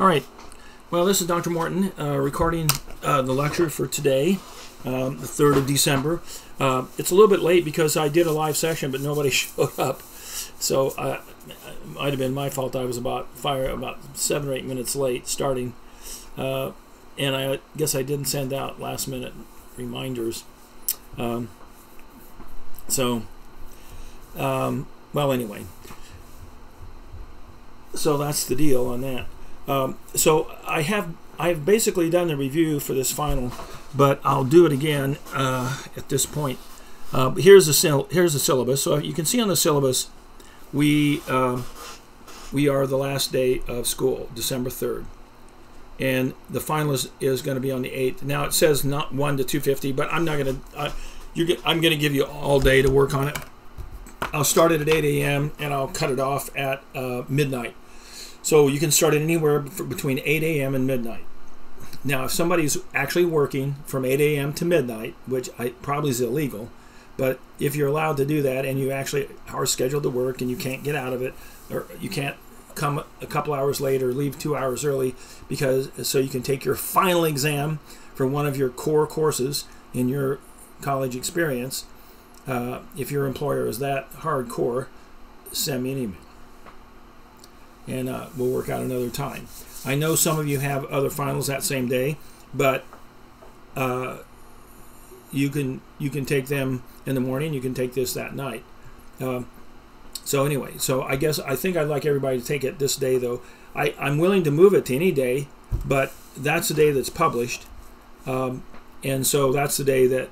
All right. Well, this is Dr. Morton uh, recording uh, the lecture for today, um, the 3rd of December. Uh, it's a little bit late because I did a live session, but nobody showed up. So uh, it might have been my fault. I was about fire about seven or eight minutes late starting, uh, and I guess I didn't send out last minute reminders. Um, so, um, well, anyway. So that's the deal on that. Um, so I have I have basically done the review for this final, but I'll do it again uh, at this point. Uh, here's the here's the syllabus. So you can see on the syllabus, we uh, we are the last day of school, December third, and the final is, is going to be on the eighth. Now it says not one to two fifty, but I'm not going to. I'm going to give you all day to work on it. I'll start it at 8 a.m. and I'll cut it off at uh, midnight. So you can start it anywhere between 8 a.m. and midnight. Now, if somebody's actually working from 8 a.m. to midnight, which I, probably is illegal, but if you're allowed to do that and you actually are scheduled to work and you can't get out of it, or you can't come a couple hours later, leave two hours early, because so you can take your final exam for one of your core courses in your college experience. Uh, if your employer is that hardcore, send me an email and uh, we'll work out another time. I know some of you have other finals that same day, but uh, you can you can take them in the morning. You can take this that night. Um, so anyway, so I guess I think I'd like everybody to take it this day though. I, I'm willing to move it to any day, but that's the day that's published, um, and so that's the day that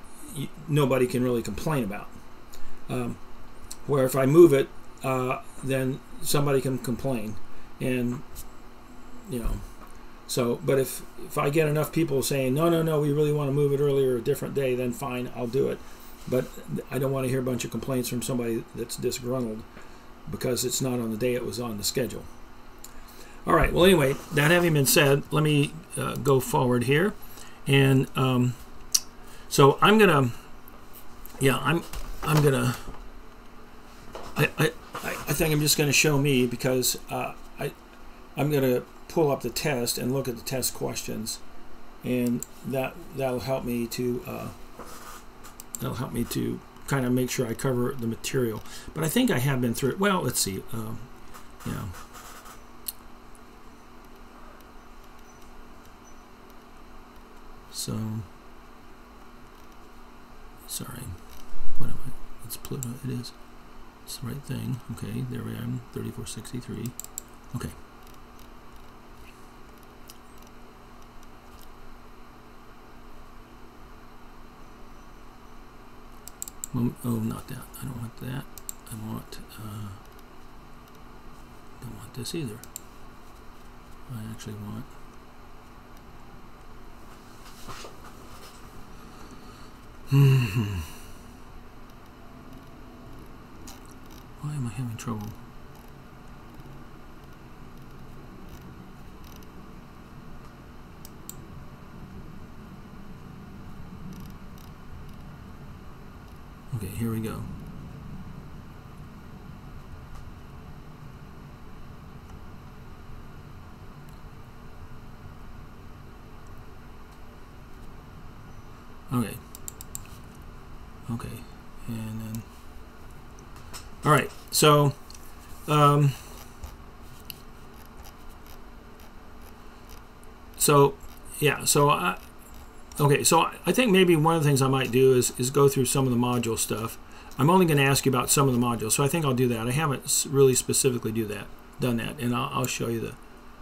nobody can really complain about. Um, where if I move it, uh, then somebody can complain and you know so but if if i get enough people saying no no no we really want to move it earlier a different day then fine i'll do it. But i don't want to hear a bunch of complaints from somebody that's disgruntled because it's not on the day it was on the schedule. All right well anyway that having been said let me uh, go forward here. And um, so i'm gonna yeah i'm i'm gonna I, I, I think I'm just going to show me because uh, I'm going to pull up the test and look at the test questions, and that that'll help me to uh, that'll help me to kind of make sure I cover the material. But I think I have been through it. Well, let's see. Um, yeah. So, sorry. What am I? It's Pluto. It is. It's the right thing. Okay, there we are. 3463. Okay. Oh, not that. I don't want that. I want, uh, don't want this either. I actually want. Why am I having trouble? Okay, here we go. Okay. Okay. And then all right. So um so yeah, so I Okay, so I think maybe one of the things I might do is, is go through some of the module stuff. I'm only going to ask you about some of the modules, so I think I'll do that. I haven't really specifically do that, done that, and I'll, I'll show you the,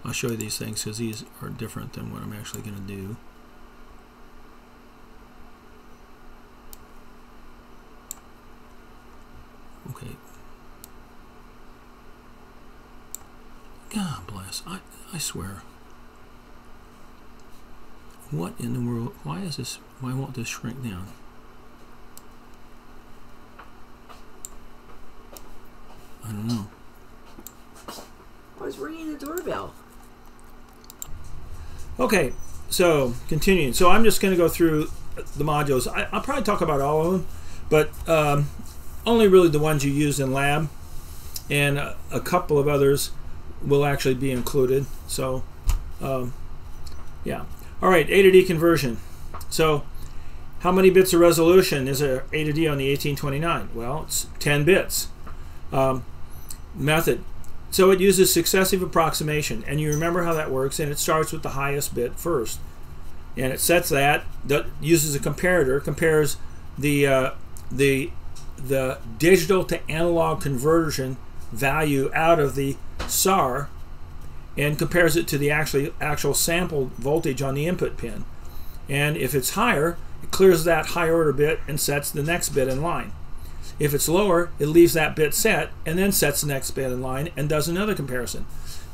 I'll show you these things because these are different than what I'm actually going to do. Okay. God bless. I I swear. What in the world? Why is this? Why won't this shrink down? I don't know. I was ringing the doorbell. Okay, so continuing. So I'm just going to go through the modules. I, will probably talk about all of them, but um, only really the ones you use in lab, and a, a couple of others will actually be included. So Um, yeah. All right, A to D conversion. So, how many bits of resolution is a A to D on the 1829? Well, it's 10 bits. Um, method. So it uses successive approximation, and you remember how that works, and it starts with the highest bit first. And it sets that, that uses a comparator, compares the, uh, the, the digital to analog conversion value out of the SAR and compares it to the actually actual sampled voltage on the input pin. And if it's higher, it clears that high order bit and sets the next bit in line. If it's lower, it leaves that bit set and then sets the next bit in line and does another comparison.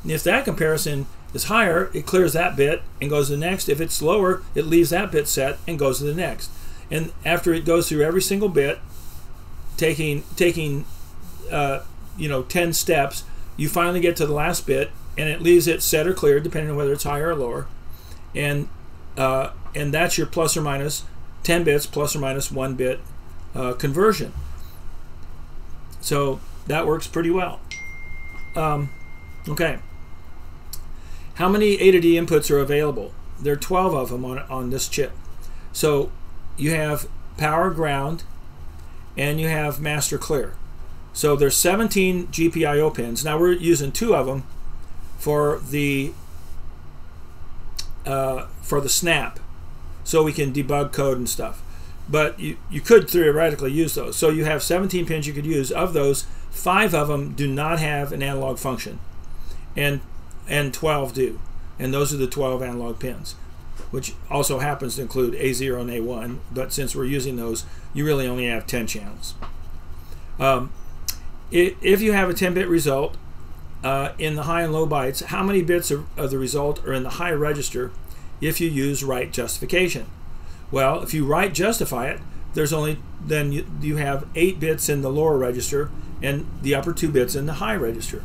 And if that comparison is higher, it clears that bit and goes to the next. If it's lower, it leaves that bit set and goes to the next. And after it goes through every single bit, taking taking uh, you know 10 steps, you finally get to the last bit and it leaves it set or cleared depending on whether it's higher or lower. And uh, and that's your plus or minus 10 bits plus or minus one bit uh, conversion. So that works pretty well. Um, okay. How many A to D inputs are available? There are 12 of them on, on this chip. So you have power ground and you have master clear. So there's 17 GPIO pins. Now we're using two of them for the uh, for the snap, so we can debug code and stuff. But you, you could theoretically use those. So you have 17 pins you could use. Of those, five of them do not have an analog function, and and 12 do. And those are the 12 analog pins, which also happens to include A0 and A1. But since we're using those, you really only have 10 channels. Um, if you have a 10-bit result, uh, in the high and low bytes, how many bits of, of, the result are in the high register if you use right justification? Well, if you right justify it, there's only then you, you have eight bits in the lower register and the upper two bits in the high register.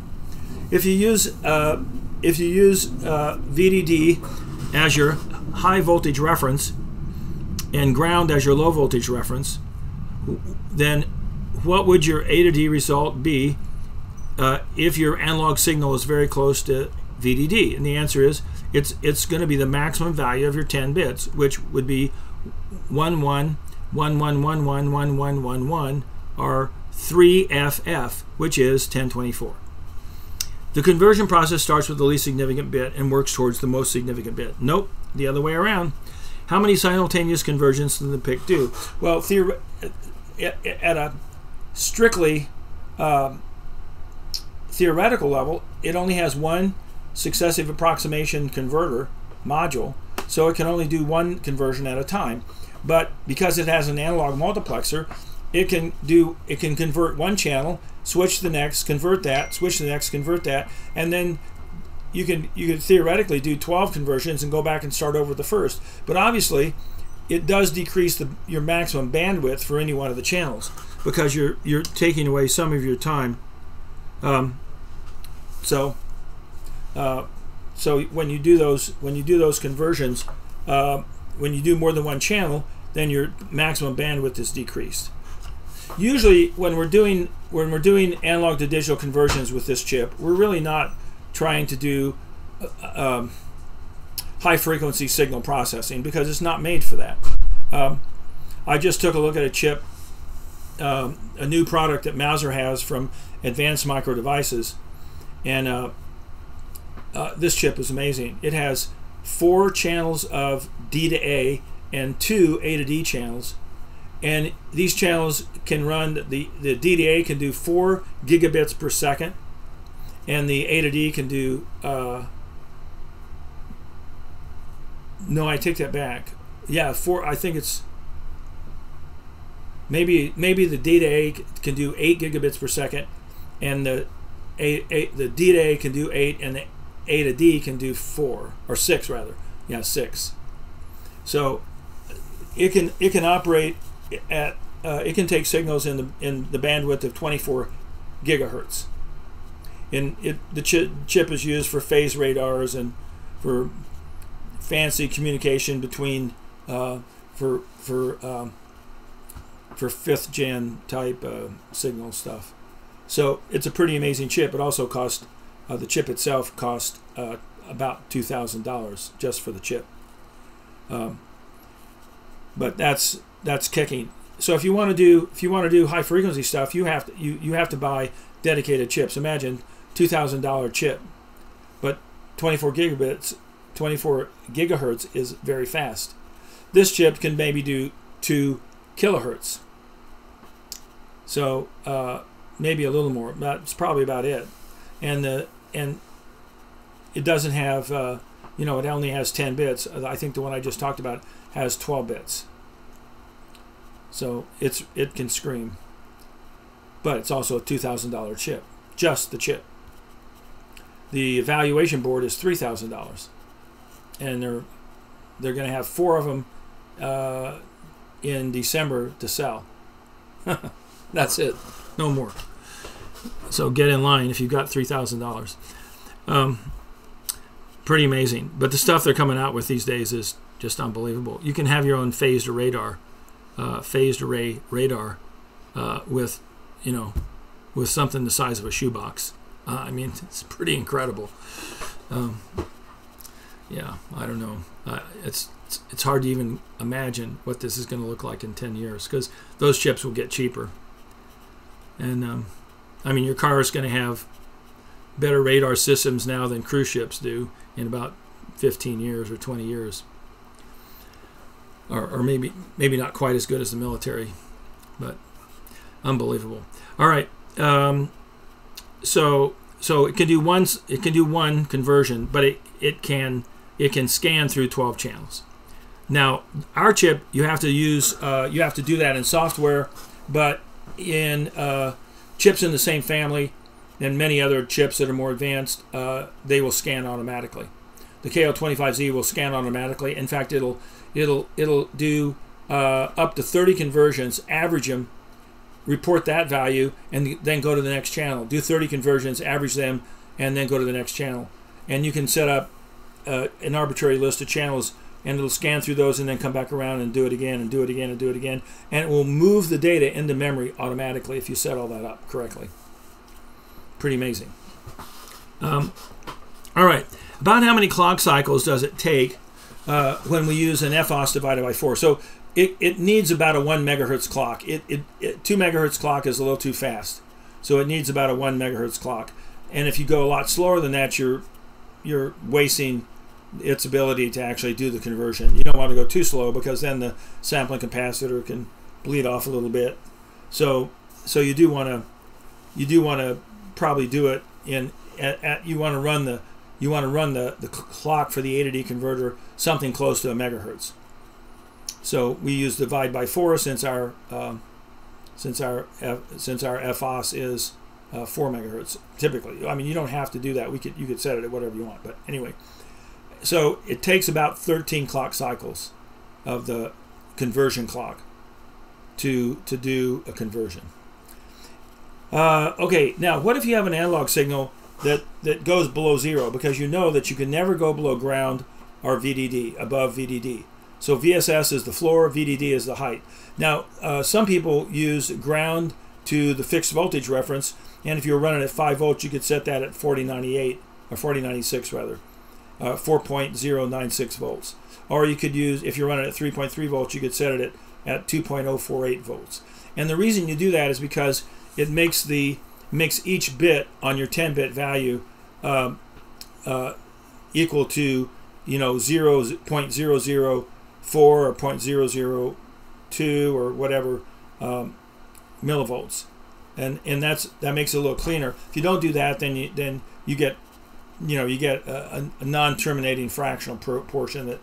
If you use uh, if you use uh, VDD as your high voltage reference and ground as your low voltage reference, then what would your A to D result be uh, if your analog signal is very close to VDD? And the answer is it's it's going to be the maximum value of your 10 bits, which would be 1 1 1 1 1 1 1 1 1 1 or 3FF, which is 1024. The conversion process starts with the least significant bit and works towards the most significant bit. Nope, the other way around. How many simultaneous conversions does the PIC do? Well, at a strictly uh, theoretical level, it only has one successive approximation converter module, so it can only do one conversion at a time. But because it has an analog multiplexer, it can do it can convert one channel, switch the next, convert that, switch to the next, convert that, and then you can you could theoretically do 12 conversions and go back and start over the first. But obviously, it does decrease the, your maximum bandwidth for any one of the channels because you're you're taking away some of your time. Um, so, uh, so when you do those when you do those conversions, uh, when you do more than one channel, then your maximum bandwidth is decreased. Usually, when we're doing when we're doing analog to digital conversions with this chip, we're really not trying to do uh, um, high frequency signal processing because it's not made for that. Um, I just took a look at a chip, um, a new product that Mouser has from Advanced Micro Devices, and uh, uh, this chip is amazing. It has four channels of D to A and two A to D channels. And these channels can run, the, the D to A can do four gigabits per second, and the A to D can do, uh, no, I take that back. Yeah, four, I think it's, maybe maybe the D to A can do eight gigabits per second, and the a, a, the D to A can do eight, and the A to D can do four or six rather. Yeah, six. So it can it can operate at uh, it can take signals in the in the bandwidth of 24 gigahertz. And it the chip, chip is used for phase radars and for fancy communication between uh, for for um, for fifth gen type uh, signal stuff. So it's a pretty amazing chip. It also cost uh, the chip itself cost uh, about two thousand dollars just for the chip. Um, but that's that's kicking. So if you want to do if you want to do high frequency stuff, you have to you, you have to buy dedicated chips. Imagine two thousand dollar chip, but twenty four gigabits, twenty four gigahertz is very fast. This chip can maybe do two kilohertz. So uh, maybe a little more. That's probably about it. And the and it doesn't have uh, you know it only has 10 bits. I think the one I just talked about has 12 bits. So it's it can scream. But it's also a $2,000 chip, just the chip. The evaluation board is $3,000. And they're they're going to have four of them uh, in December to sell. That's it. No more. So get in line if you've got $3,000. Um, pretty amazing. But the stuff they're coming out with these days is just unbelievable. You can have your own phased radar, uh, phased array radar uh, with, you know, with something the size of a shoebox. Uh, I mean, it's pretty incredible. Um, yeah, I don't know. Uh, it's, it's hard to even imagine what this is going to look like in 10 years because those chips will get cheaper. And um, I mean, your car is going to have better radar systems now than cruise ships do in about 15 years or 20 years. Or, or maybe maybe not quite as good as the military, but unbelievable. All right, um, so so it can do one it can do one conversion, but it, it can it can scan through 12 channels. Now our chip you have to use uh, you have to do that in software, but in uh, chips in the same family and many other chips that are more advanced, uh, they will scan automatically. The KL25Z will scan automatically. In fact, it'll it'll it'll do uh, up to 30 conversions, average them, report that value, and then go to the next channel. Do 30 conversions, average them, and then go to the next channel. And you can set up uh, an arbitrary list of channels, and it'll scan through those and then come back around and do it again and do it again and do it again. And it will move the data into memory automatically if you set all that up correctly pretty amazing. Um, all right, about how many clock cycles does it take uh, when we use an FOS divided by four? So it, it needs about a one megahertz clock. It, it, it two megahertz clock is a little too fast, so it needs about a one megahertz clock. And if you go a lot slower than that, you're you're wasting its ability to actually do the conversion. You don't want to go too slow because then the sampling capacitor can bleed off a little bit. So so you do want to you do want to probably do it in at, at you want to run the you want to run the, the clock for the A to D converter something close to a megahertz. So we use divide by four since our uh, since our since our FOS is uh, four megahertz typically. I mean you don't have to do that. We could you could set it at whatever you want. But anyway, so it takes about 13 clock cycles of the conversion clock to to do a conversion. Uh, okay, now what if you have an analog signal that, that goes below zero? Because you know that you can never go below ground or VDD, above VDD. So VSS is the floor, VDD is the height. Now, uh, some people use ground to the fixed voltage reference, and if you're running at 5 volts, you could set that at 4098, or 4096 rather, uh, 4.096 volts. Or you could use, if you're running at 3.3 volts, you could set it at, at 2.048 volts. And the reason you do that is because it makes the makes each bit on your 10-bit value uh, uh, equal to you know 0, 0.004 or 0.002 or whatever um, millivolts and and that's that makes it a little cleaner if you don't do that then you then you get you know you get a, a non-terminating fractional portion that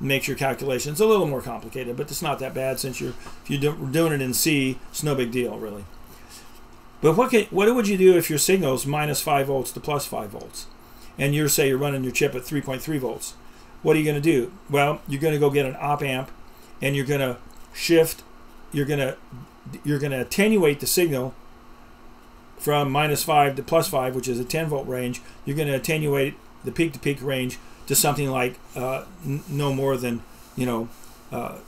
makes your calculations a little more complicated but it's not that bad since you're if you're doing it in C it's no big deal really but what can, what would you do if your signal is minus 5 volts to plus 5 volts? And you're, say, you're running your chip at 3.3 volts. What are you going to do? Well, you're going to go get an op amp and you're going to shift, you're going to you're going to attenuate the signal from minus 5 to plus 5, which is a 10 volt range. You're going to attenuate the peak to peak range to something like uh, no more than, you know, uh,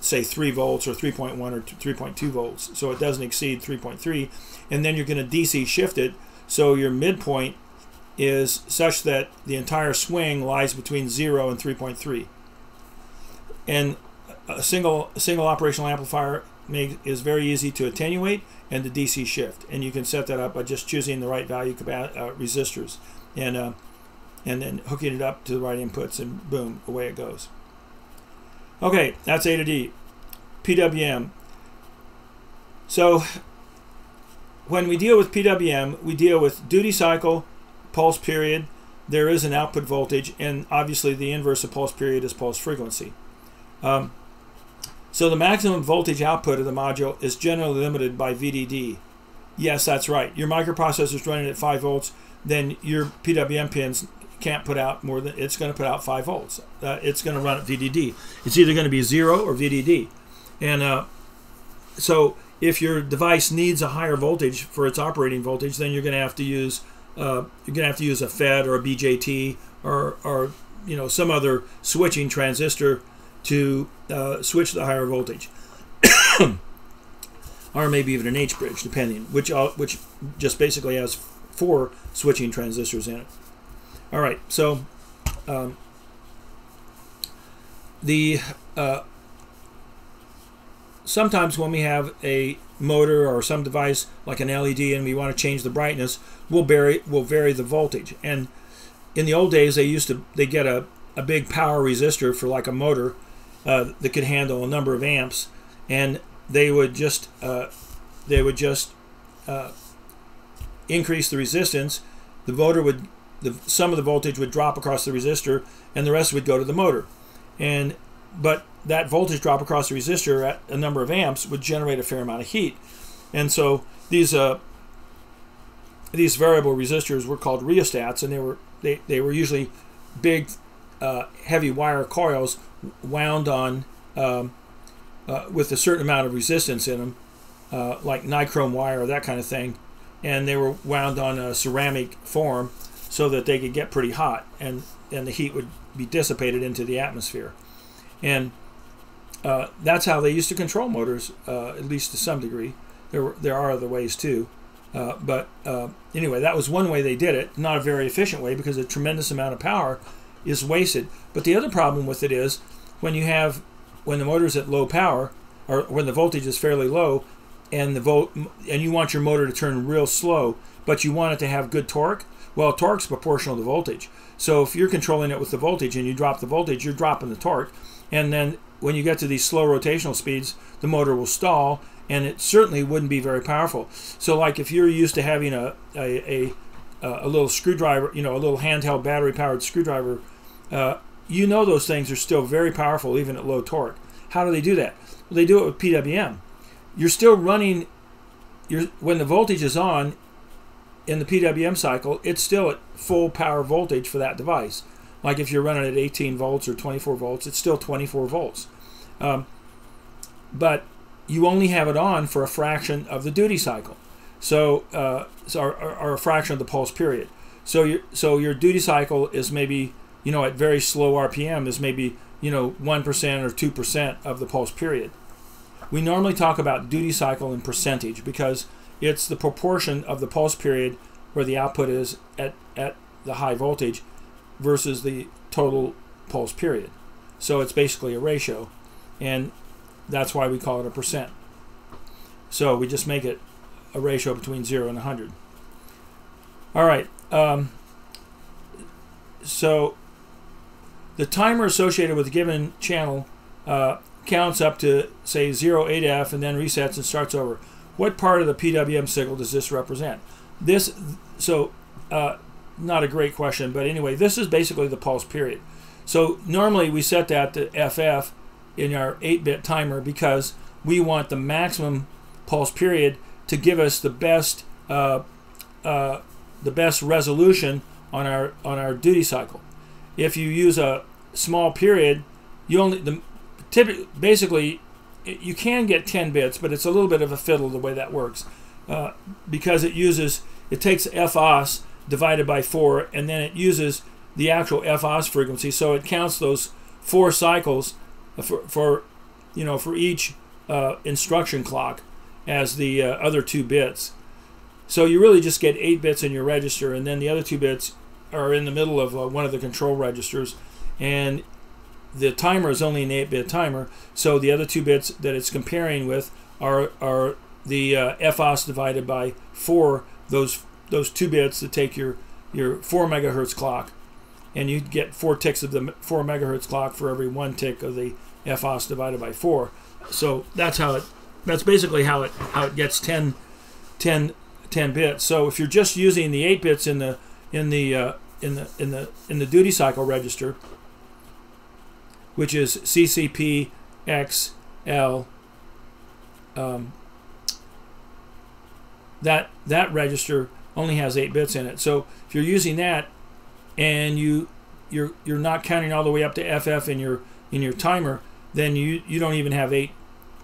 say 3 volts or 3.1 or 3.2 volts. So it doesn't exceed 3.3 and then you're going to DC shift it so your midpoint is such that the entire swing lies between 0 and 3.3. And a single a single operational amplifier is very easy to attenuate and the DC shift. And you can set that up by just choosing the right value uh, resistors and uh, and then hooking it up to the right inputs and boom, away it goes. Okay, that's A to D. PWM. So when we deal with PWM, we deal with duty cycle, pulse period, there is an output voltage, and obviously the inverse of pulse period is pulse frequency. Um, so the maximum voltage output of the module is generally limited by VDD. Yes, that's right. Your microprocessor is running at 5 volts, then your PWM pins can't put out more than it's going to put out 5 volts. Uh, it's going to run at VDD. It's either going to be 0 or VDD. And uh, so if your device needs a higher voltage for its operating voltage, then you're going to have to use uh, you're going to have to use a FET or a BJT or, or you know some other switching transistor to uh, switch the higher voltage, or maybe even an H bridge, depending which uh, which just basically has four switching transistors in it. All right, so um, the uh, sometimes when we have a motor or some device like an LED and we want to change the brightness, we'll vary we'll vary the voltage. And in the old days, they used to they get a, a big power resistor for like a motor uh, that could handle a number of amps, and they would just uh, they would just uh, increase the resistance. The motor would the some of the voltage would drop across the resistor, and the rest would go to the motor. And but that voltage drop across the resistor at a number of amps would generate a fair amount of heat. And so these uh, these variable resistors were called rheostats, and they were they, they were usually big, uh, heavy wire coils wound on um, uh, with a certain amount of resistance in them, uh, like nichrome wire, or that kind of thing, and they were wound on a ceramic form so that they could get pretty hot, and and the heat would be dissipated into the atmosphere. And uh, that's how they used to control motors, uh, at least to some degree. There, were, there are other ways too. Uh, but uh, anyway, that was one way they did it. Not a very efficient way because a tremendous amount of power is wasted. But the other problem with it is when you have when the motor is at low power or when the voltage is fairly low, and the volt and you want your motor to turn real slow, but you want it to have good torque. Well, torque's proportional to voltage. So if you're controlling it with the voltage and you drop the voltage, you're dropping the torque and then when you get to these slow rotational speeds, the motor will stall, and it certainly wouldn't be very powerful. So, like if you're used to having a a, a, a little screwdriver, you know, a little handheld battery-powered screwdriver, uh, you know those things are still very powerful even at low torque. How do they do that? Well, they do it with PWM. You're still running. You're, when the voltage is on in the PWM cycle, it's still at full power voltage for that device. Like if you're running at 18 volts or 24 volts, it's still 24 volts. Um, but you only have it on for a fraction of the duty cycle. So, uh, so or, or, a fraction of the pulse period. So so your duty cycle is maybe you know at very slow RPM is maybe you know one percent or two percent of the pulse period. We normally talk about duty cycle in percentage because it's the proportion of the pulse period where the output is at, at the high voltage versus the total pulse period. So it's basically a ratio, and that's why we call it a percent. So we just make it a ratio between 0 and 100. All right. Um, so the timer associated with a given channel uh, counts up to, say, 0, 8F and then resets and starts over. What part of the PWM signal does this represent? This, so uh, not a great question, but anyway, this is basically the pulse period. So normally we set that to FF in our 8-bit timer because we want the maximum pulse period to give us the best uh, uh, the best resolution on our on our duty cycle. If you use a small period, you only the typically basically you can get 10 bits, but it's a little bit of a fiddle the way that works uh, because it uses it takes FOS divided by 4, and then it uses the actual FOS frequency. So it counts those four cycles for, for you know, for each uh, instruction clock as the uh, other two bits. So you really just get eight bits in your register, and then the other two bits are in the middle of uh, one of the control registers, and the timer is only an 8-bit timer. So the other two bits that it's comparing with are are the uh, FOS divided by four. Those those two bits that take your your four megahertz clock, and you get four ticks of the four megahertz clock for every one tick of the FOS divided by four. So that's how it. That's basically how it how it gets 10, 10, 10 bits. So if you're just using the eight bits in the in the uh, in the in the in the duty cycle register, which is CCP XL. Um, that that register only has eight bits in it. So if you're using that, and you you're you're not counting all the way up to FF in your in your timer, then you you don't even have eight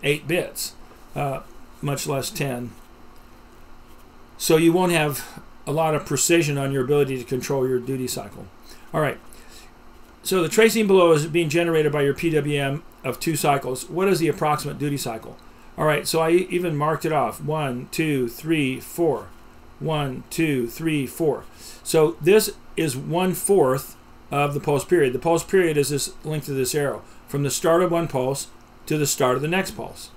eight bits, uh, much less ten. So you won't have a lot of precision on your ability to control your duty cycle. All right. So the tracing below is being generated by your PWM of two cycles. What is the approximate duty cycle? All right, so I even marked it off. One, two, three, four. One, two, three, four. So this is one fourth of the pulse period. The pulse period is this length of this arrow from the start of one pulse to the start of the next pulse.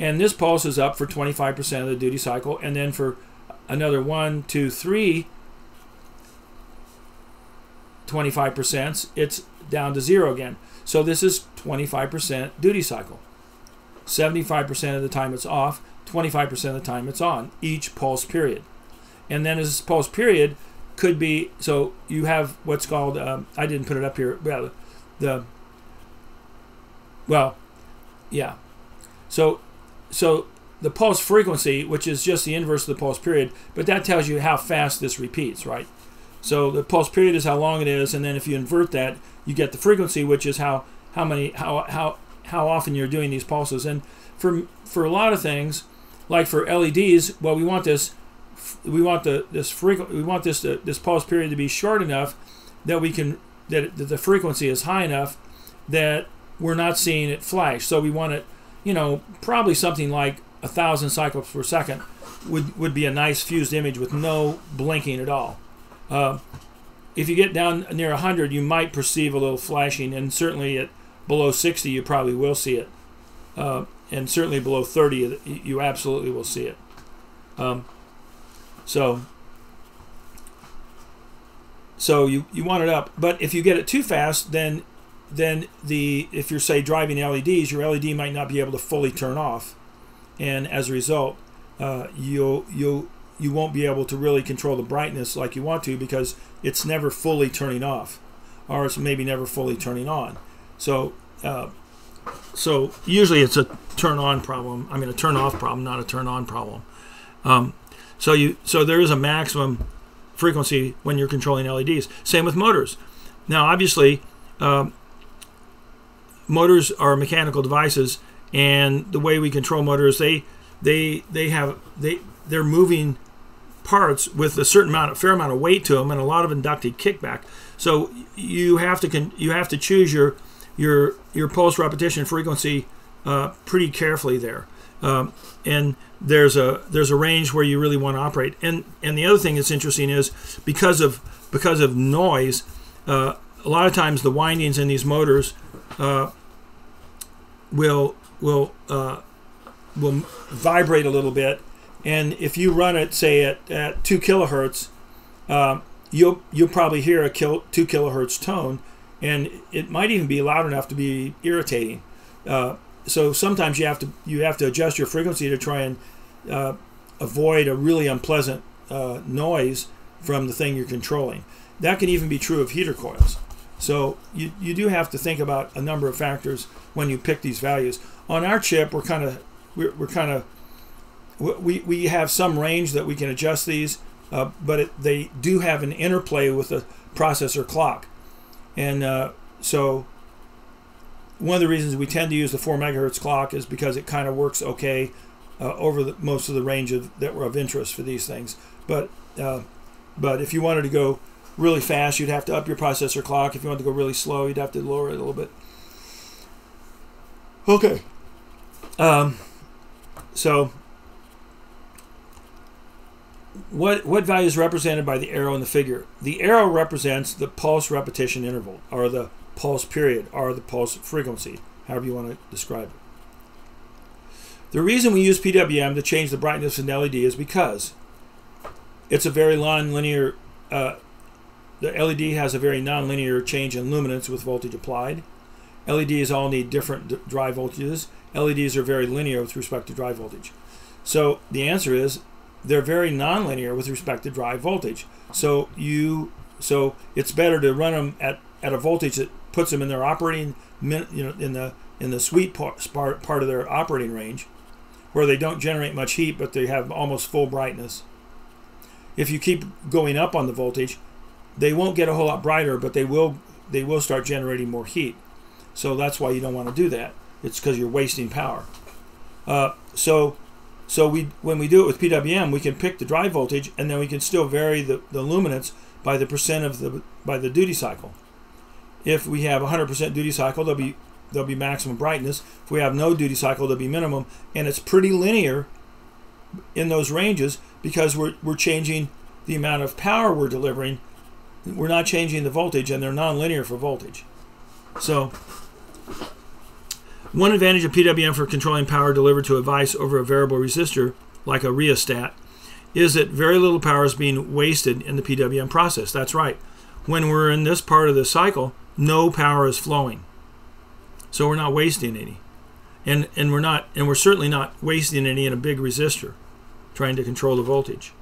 And this pulse is up for 25% of the duty cycle, and then for another one, two, three 25%, it's down to zero again. So this is 25% duty cycle. 75% of the time it's off, 25% of the time it's on, each pulse period. And then this pulse period could be, so you have what's called, um, I didn't put it up here, well, the, well, yeah. So, so the pulse frequency, which is just the inverse of the pulse period, but that tells you how fast this repeats, right? So the pulse period is how long it is, and then if you invert that, you get the frequency, which is how how many how how how often you're doing these pulses. And for for a lot of things, like for LEDs, well, we want this we want the this frequent we want this uh, this pulse period to be short enough that we can that, that the frequency is high enough that we're not seeing it flash. So we want it, you know, probably something like a thousand cycles per second would would be a nice fused image with no blinking at all. Uh, if you get down near 100, you might perceive a little flashing, and certainly at below 60, you probably will see it. Uh, and certainly below 30, you absolutely will see it. Um, so, so you, you want it up, but if you get it too fast, then then the if you're say driving LEDs, your LED might not be able to fully turn off, and as a result, uh, you'll you'll you won't be able to really control the brightness like you want to because it's never fully turning off, or it's maybe never fully turning on. So, uh, so usually it's a turn on problem. I mean, a turn off problem, not a turn on problem. Um, so you so there is a maximum frequency when you're controlling LEDs. Same with motors. Now, obviously, um, motors are mechanical devices, and the way we control motors, they they they have they they're moving parts with a certain amount, a fair amount of weight to them, and a lot of inductive kickback. So you have to con- you have to choose your your your pulse repetition frequency uh, pretty carefully there. Um, and there's a there's a range where you really want to operate. And and the other thing that's interesting is because of because of noise, uh, a lot of times the windings in these motors uh, will will uh, will vibrate a little bit and if you run it, say at, at two kilohertz, um, you'll you'll probably hear a kil, two kilohertz tone, and it might even be loud enough to be irritating. Uh, so sometimes you have to you have to adjust your frequency to try and uh, avoid a really unpleasant uh, noise from the thing you're controlling. That can even be true of heater coils. So you, you do have to think about a number of factors when you pick these values. On our chip, we're kind of we're, we're kind of we, we have some range that we can adjust these, uh, but it, they do have an interplay with the processor clock. And uh, so one of the reasons we tend to use the 4 megahertz clock is because it kind of works okay uh, over the, most of the range of, that were of interest for these things. But uh, but if you wanted to go really fast, you'd have to up your processor clock. If you wanted to go really slow, you'd have to lower it a little bit. Okay. Um, so what what value is represented by the arrow in the figure? The arrow represents the pulse repetition interval, or the pulse period, or the pulse frequency, however you want to describe it. The reason we use PWM to change the brightness in LED is because it's a very non-linear. Uh, the LED has a very non-linear change in luminance with voltage applied. LEDs all need different drive voltages. LEDs are very linear with respect to drive voltage. So the answer is they're very nonlinear with respect to drive voltage. So you so it's better to run them at, at a voltage that puts them in their operating you know in the in the sweet part, part of their operating range where they don't generate much heat but they have almost full brightness. If you keep going up on the voltage, they won't get a whole lot brighter, but they will they will start generating more heat. So that's why you don't want to do that. It's because you're wasting power. Uh, so so we when we do it with PWM, we can pick the drive voltage and then we can still vary the, the luminance by the percent of the by the duty cycle. If we have 100% duty cycle, there'll be there'll be maximum brightness. If we have no duty cycle, there'll be minimum, and it's pretty linear in those ranges because we're we're changing the amount of power we're delivering. We're not changing the voltage, and they're nonlinear for voltage. So one advantage of PWM for controlling power delivered to a device over a variable resistor, like a rheostat, is that very little power is being wasted in the PWM process. That's right. When we're in this part of the cycle, no power is flowing. So we're not wasting any. And and we're not and we're certainly not wasting any in a big resistor trying to control the voltage.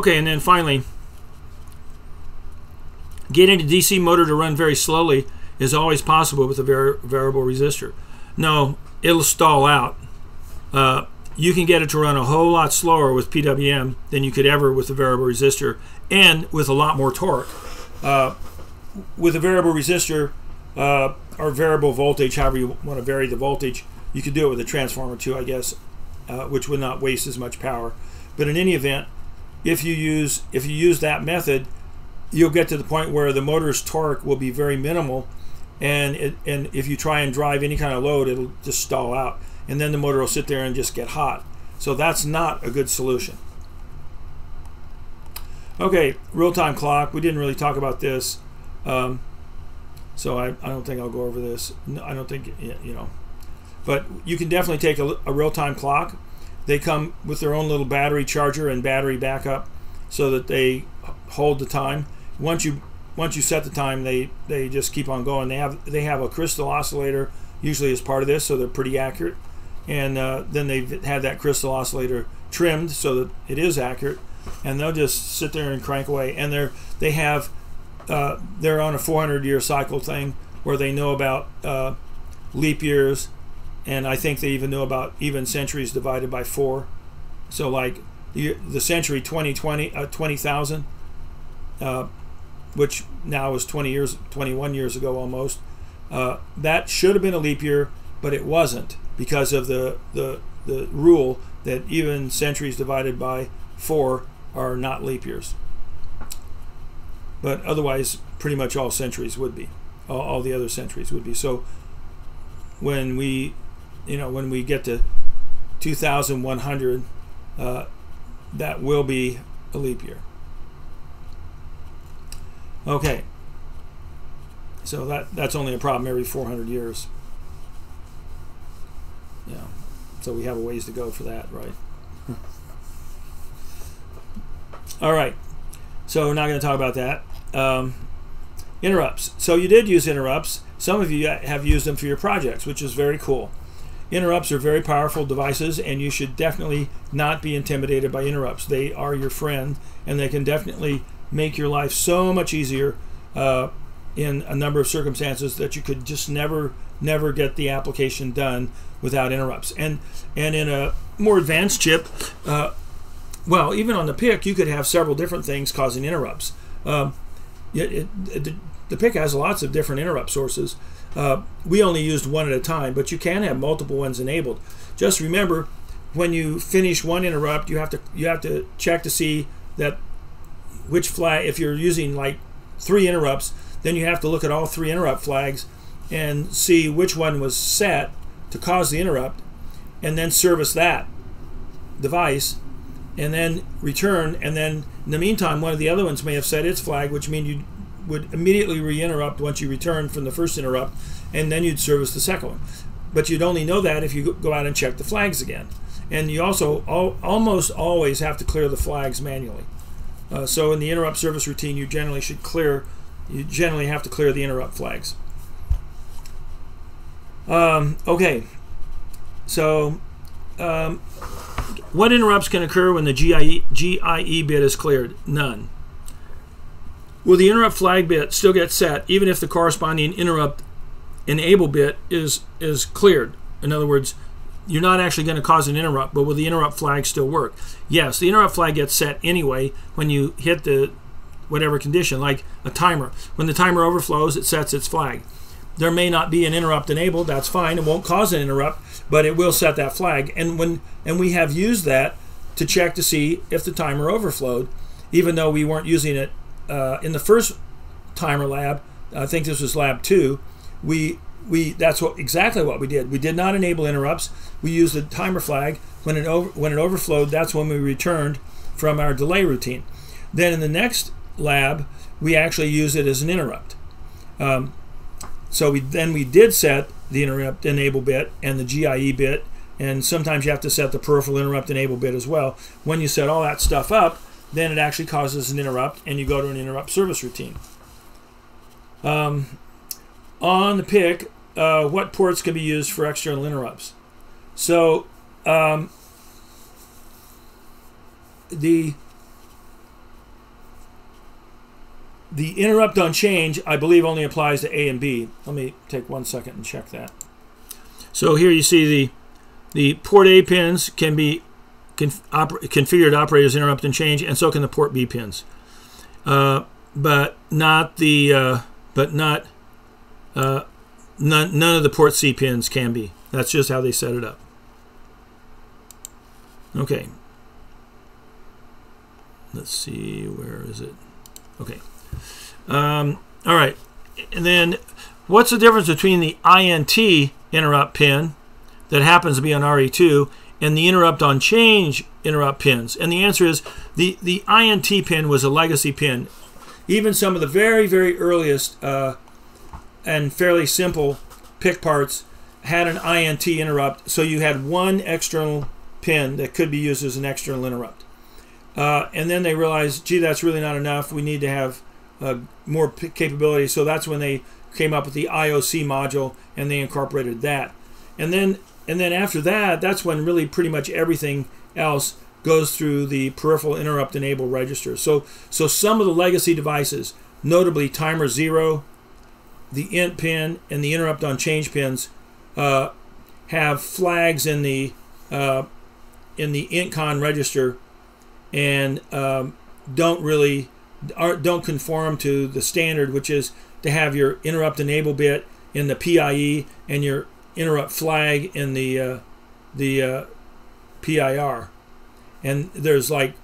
Okay, and then finally, getting a DC motor to run very slowly is always possible with a var variable resistor. No, it'll stall out. Uh, you can get it to run a whole lot slower with PWM than you could ever with a variable resistor, and with a lot more torque. Uh, with a variable resistor uh, or variable voltage, however you want to vary the voltage, you could do it with a transformer too, I guess, uh, which would not waste as much power. But in any event, if you use if you use that method, you'll get to the point where the motor's torque will be very minimal, and it, and if you try and drive any kind of load, it'll just stall out, and then the motor will sit there and just get hot. So that's not a good solution. Okay, real-time clock. We didn't really talk about this, um, so I, I don't think I'll go over this. I don't think you know, but you can definitely take a, a real-time clock they come with their own little battery charger and battery backup so that they hold the time. Once you once you set the time, they they just keep on going. They have they have a crystal oscillator usually as part of this, so they're pretty accurate. And uh, then they've that crystal oscillator trimmed so that it is accurate. And they'll just sit there and crank away. And they're they have uh, they're on a 400 year cycle thing where they know about uh, leap years and I think they even know about even centuries divided by four. So like the, the century 2020 uh, 20,000, uh, which now is 20 years 21 years ago almost. Uh, that should have been a leap year, but it wasn't because of the the the rule that even centuries divided by four are not leap years. But otherwise, pretty much all centuries would be. All, all the other centuries would be. So when we you know, when we get to 2,100, uh, that will be a leap year. Okay. So that that's only a problem every 400 years. Yeah. So we have a ways to go for that, right? All right. So we're not going to talk about that. Um, interrupts. So you did use interrupts. Some of you have used them for your projects, which is very cool. Interrupts are very powerful devices, and you should definitely not be intimidated by interrupts. They are your friend, and they can definitely make your life so much easier uh, in a number of circumstances that you could just never, never get the application done without interrupts. And and in a more advanced chip, uh, well, even on the PIC, you could have several different things causing interrupts. Um, it, it, the, the PIC has lots of different interrupt sources. Uh, we only used one at a time, but you can have multiple ones enabled. Just remember, when you finish one interrupt, you have to you have to check to see that which flag. If you're using like three interrupts, then you have to look at all three interrupt flags and see which one was set to cause the interrupt, and then service that device, and then return. And then in the meantime, one of the other ones may have set its flag, which means you would immediately re-interrupt once you return from the first interrupt, and then you'd service the second one. But you'd only know that if you go out and check the flags again. And you also al- almost always have to clear the flags manually. Uh, so in the interrupt service routine, you generally should clear. You generally have to clear the interrupt flags. Um, okay, so um, what interrupts can occur when the GIE, GIE bit is cleared? None. Will the interrupt flag bit still get set even if the corresponding interrupt enable bit is is cleared? In other words, you're not actually going to cause an interrupt, but will the interrupt flag still work? Yes, the interrupt flag gets set anyway when you hit the whatever condition, like a timer. When the timer overflows, it sets its flag. There may not be an interrupt enabled, that's fine. It won't cause an interrupt, but it will set that flag. And when and we have used that to check to see if the timer overflowed, even though we weren't using it uh, in the first timer lab, I think this was lab two, we we that's what exactly what we did. We did not enable interrupts. We used the timer flag when it over, when it overflowed. That's when we returned from our delay routine. Then in the next lab, we actually use it as an interrupt. Um, so we then we did set the interrupt enable bit and the GIE bit, and sometimes you have to set the peripheral interrupt enable bit as well. When you set all that stuff up, then it actually causes an interrupt, and you go to an interrupt service routine. Um, on the PIC, uh, what ports can be used for external interrupts? So um, the the interrupt on change, I believe, only applies to A and B. Let me take one second and check that. So here you see the the port A pins can be conf oper configured to operate as interrupt and change, and so can the port B pins, uh, but not the uh, but not uh, none, none of the port C pins can be. That's just how they set it up. Okay. Let's see, where is it? Okay. Um, all right. And then what's the difference between the INT interrupt pin that happens to be on RA2 and the interrupt on change interrupt pins? And the answer is the, the INT pin was a legacy pin. Even some of the very, very earliest uh, and fairly simple PIC parts had an INT interrupt, so you had one external pin that could be used as an external interrupt. Uh, and then they realized, gee, that's really not enough. We need to have uh, more capability. So that's when they came up with the IOC module and they incorporated that. And then and then after that, that's when really pretty much everything else goes through the peripheral interrupt enable register. So so some of the legacy devices, notably timer zero, the int pin, and the interrupt on change pins, uh, have flags in the uh, in the intcon register, and um, don't really don't conform to the standard, which is to have your interrupt enable bit in the PIE and your interrupt flag in the uh, the uh, PIR. And there's like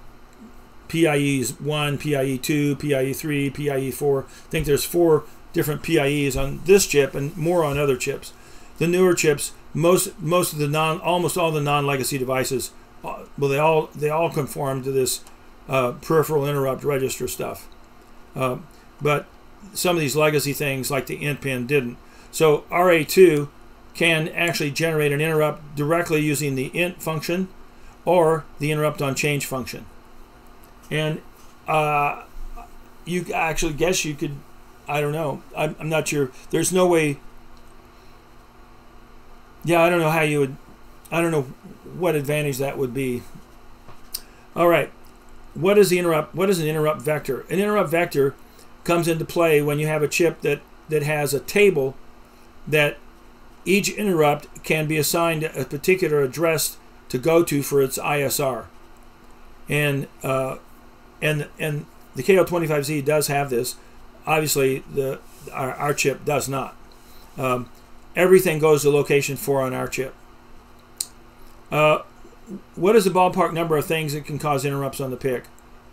PIEs 1, PIE 2, PIE 3, PIE 4. I think there's four different PIEs on this chip and more on other chips. The newer chips, most most of the non almost all the non-legacy devices, uh, well they all they all conform to this uh, peripheral interrupt register stuff. Uh, but some of these legacy things, like the int pin, didn't. So RA2 can actually generate an interrupt directly using the int function or the interrupt on change function. And uh, you actually guess you could, I don't know, I'm, I'm not sure. There's no way. Yeah, I don't know how you would, I don't know what advantage that would be. All right, what is the interrupt? What is an interrupt vector? An interrupt vector comes into play when you have a chip that that has a table that each interrupt can be assigned a particular address to go to for its ISR, and uh, and and the KL25Z does have this. Obviously, the our, our chip does not. Um, everything goes to location 4 on our chip. Uh, what is the ballpark number of things that can cause interrupts on the PIC?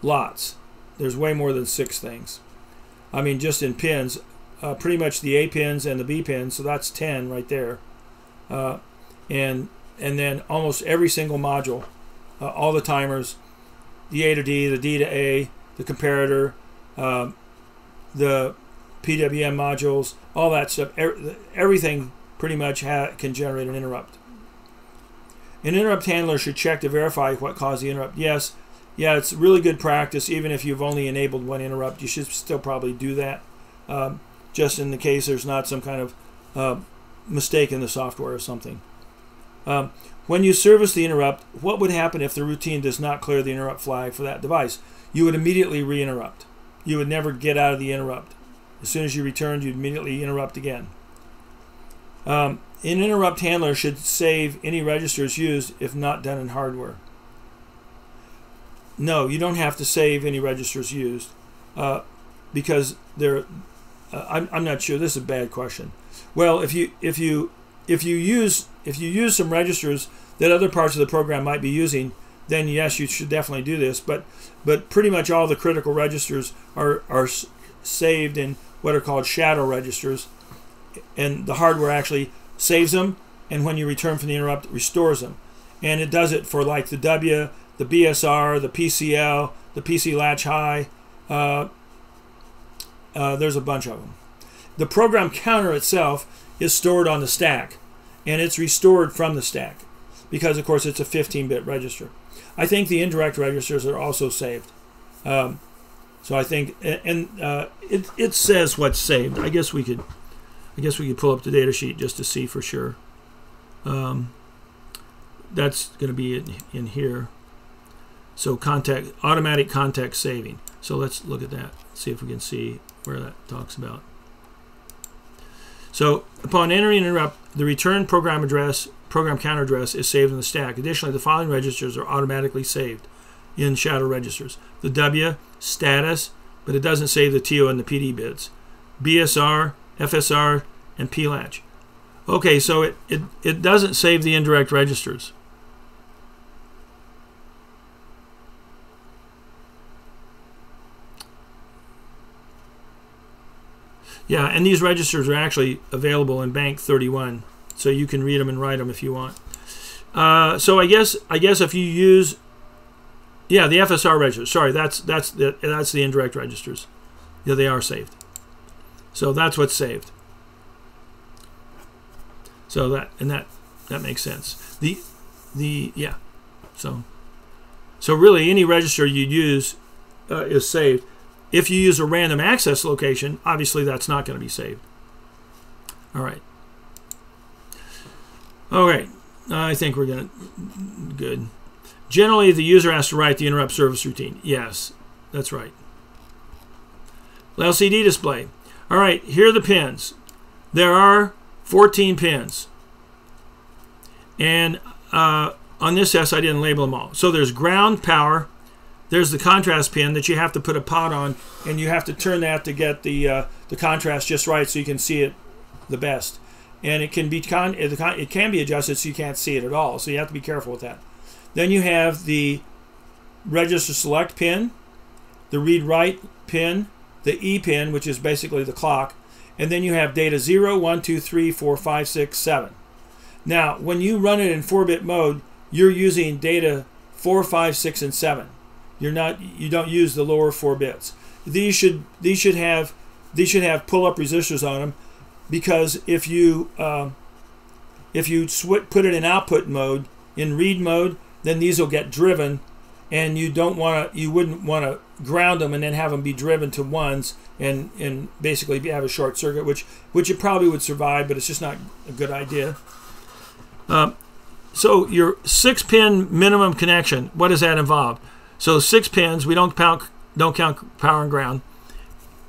Lots. There's way more than six things. I mean, just in pins, uh, pretty much the A pins and the B pins, so that's 10 right there. Uh, and and then almost every single module, uh, all the timers, the A to D, the D to A, the comparator, um, the PWM modules, all that stuff, er everything pretty much can generate an interrupt. An interrupt handler should check to verify what caused the interrupt. Yes, yeah, it's really good practice. Even if you've only enabled one interrupt, you should still probably do that, um, just in the case there's not some kind of uh, mistake in the software or something. Um, when you service the interrupt, what would happen if the routine does not clear the interrupt flag for that device? You would immediately re-interrupt. You would never get out of the interrupt. As soon as you returned, you'd immediately interrupt again. Um, an interrupt handler should save any registers used if not done in hardware. No, you don't have to save any registers used uh, because they're. Uh, I'm, I'm not sure. This is a bad question. Well, if you if you if you use if you use some registers that other parts of the program might be using, then yes, you should definitely do this. But but pretty much all the critical registers are are saved in what are called shadow registers, and the hardware actually saves them, and when you return from the interrupt, restores them, and it does it for like the W, the BSR, the PCL, the PC latch high. Uh, uh, there's a bunch of them. The program counter itself is stored on the stack, and it's restored from the stack because, of course, it's a 15-bit register. I think the indirect registers are also saved. Um, so I think, and uh, it, it says what's saved. I guess we could, I guess we could pull up the data sheet just to see for sure. Um, that's going to be in, in here. So context, automatic context saving. So let's look at that. See if we can see where that talks about. So upon entering interrupt, the return program address, program counter address is saved in the stack. Additionally, the following registers are automatically saved in shadow registers. The W, status, but it doesn't save the TO and the PD bits. BSR, FSR, and PLATCH. Okay, so it, it, it doesn't save the indirect registers. Yeah, and these registers are actually available in Bank 31, so you can read them and write them if you want. Uh, so I guess I guess if you use, yeah, the FSR register. Sorry, that's that's the that's the indirect registers. Yeah, they are saved. So that's what's saved. So that and that that makes sense. The the yeah, so so really any register you use uh, is saved. If you use a random access location, obviously that's not going to be saved. All right. Okay, I think we're going to, good. Generally, the user has to write the interrupt service routine. Yes, that's right. LCD display. All right, here are the pins. There are 14 pins. And uh, on this S, I didn't label them all. So there's ground power, there's the contrast pin that you have to put a pot on, and you have to turn that to get the uh, the contrast just right so you can see it the best. And it can be con it can be adjusted so you can't see it at all. So you have to be careful with that. Then you have the register select pin, the read write pin, the E pin, which is basically the clock, and then you have data 0, 1, 2, 3, 4, 5, 6, 7. Now, when you run it in 4-bit mode, you're using data 4, 5, 6, and 7. You're not you don't use the lower four bits. These should these should have these should have pull up resistors on them because if you uh, if you put it in output mode in read mode, then these will get driven, and you don't want to you wouldn't want to ground them and then have them be driven to ones and and basically have a short circuit, which which it probably would survive, but it's just not a good idea. Um, so your six pin minimum connection, what does that involve? So six pins, we don't count, don't count power and ground.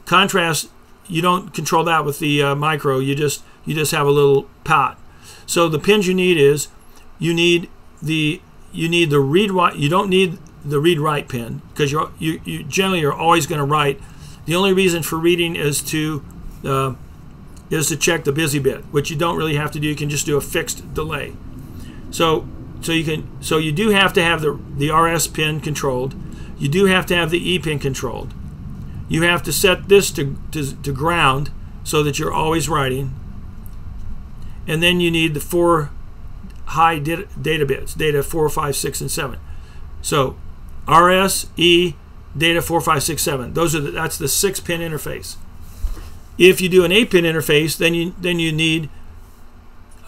Contrast, you don't control that with the uh, micro. You just you just have a little pot. So the pins you need is you need the you need the read write. You don't need the read write pin because you're you, you generally are always going to write. The only reason for reading is to uh, is to check the busy bit, which you don't really have to do. You can just do a fixed delay. So so you can so you do have to have the the RS pin controlled. You do have to have the E pin controlled. You have to set this to, to, to ground so that you're always writing. And then you need the four high data, data bits, data 4, 5, 6, and 7. So RS, E, data 4, 5, 6, 7. Those are the, that's the six pin interface. If you do an eight pin interface, then you then you need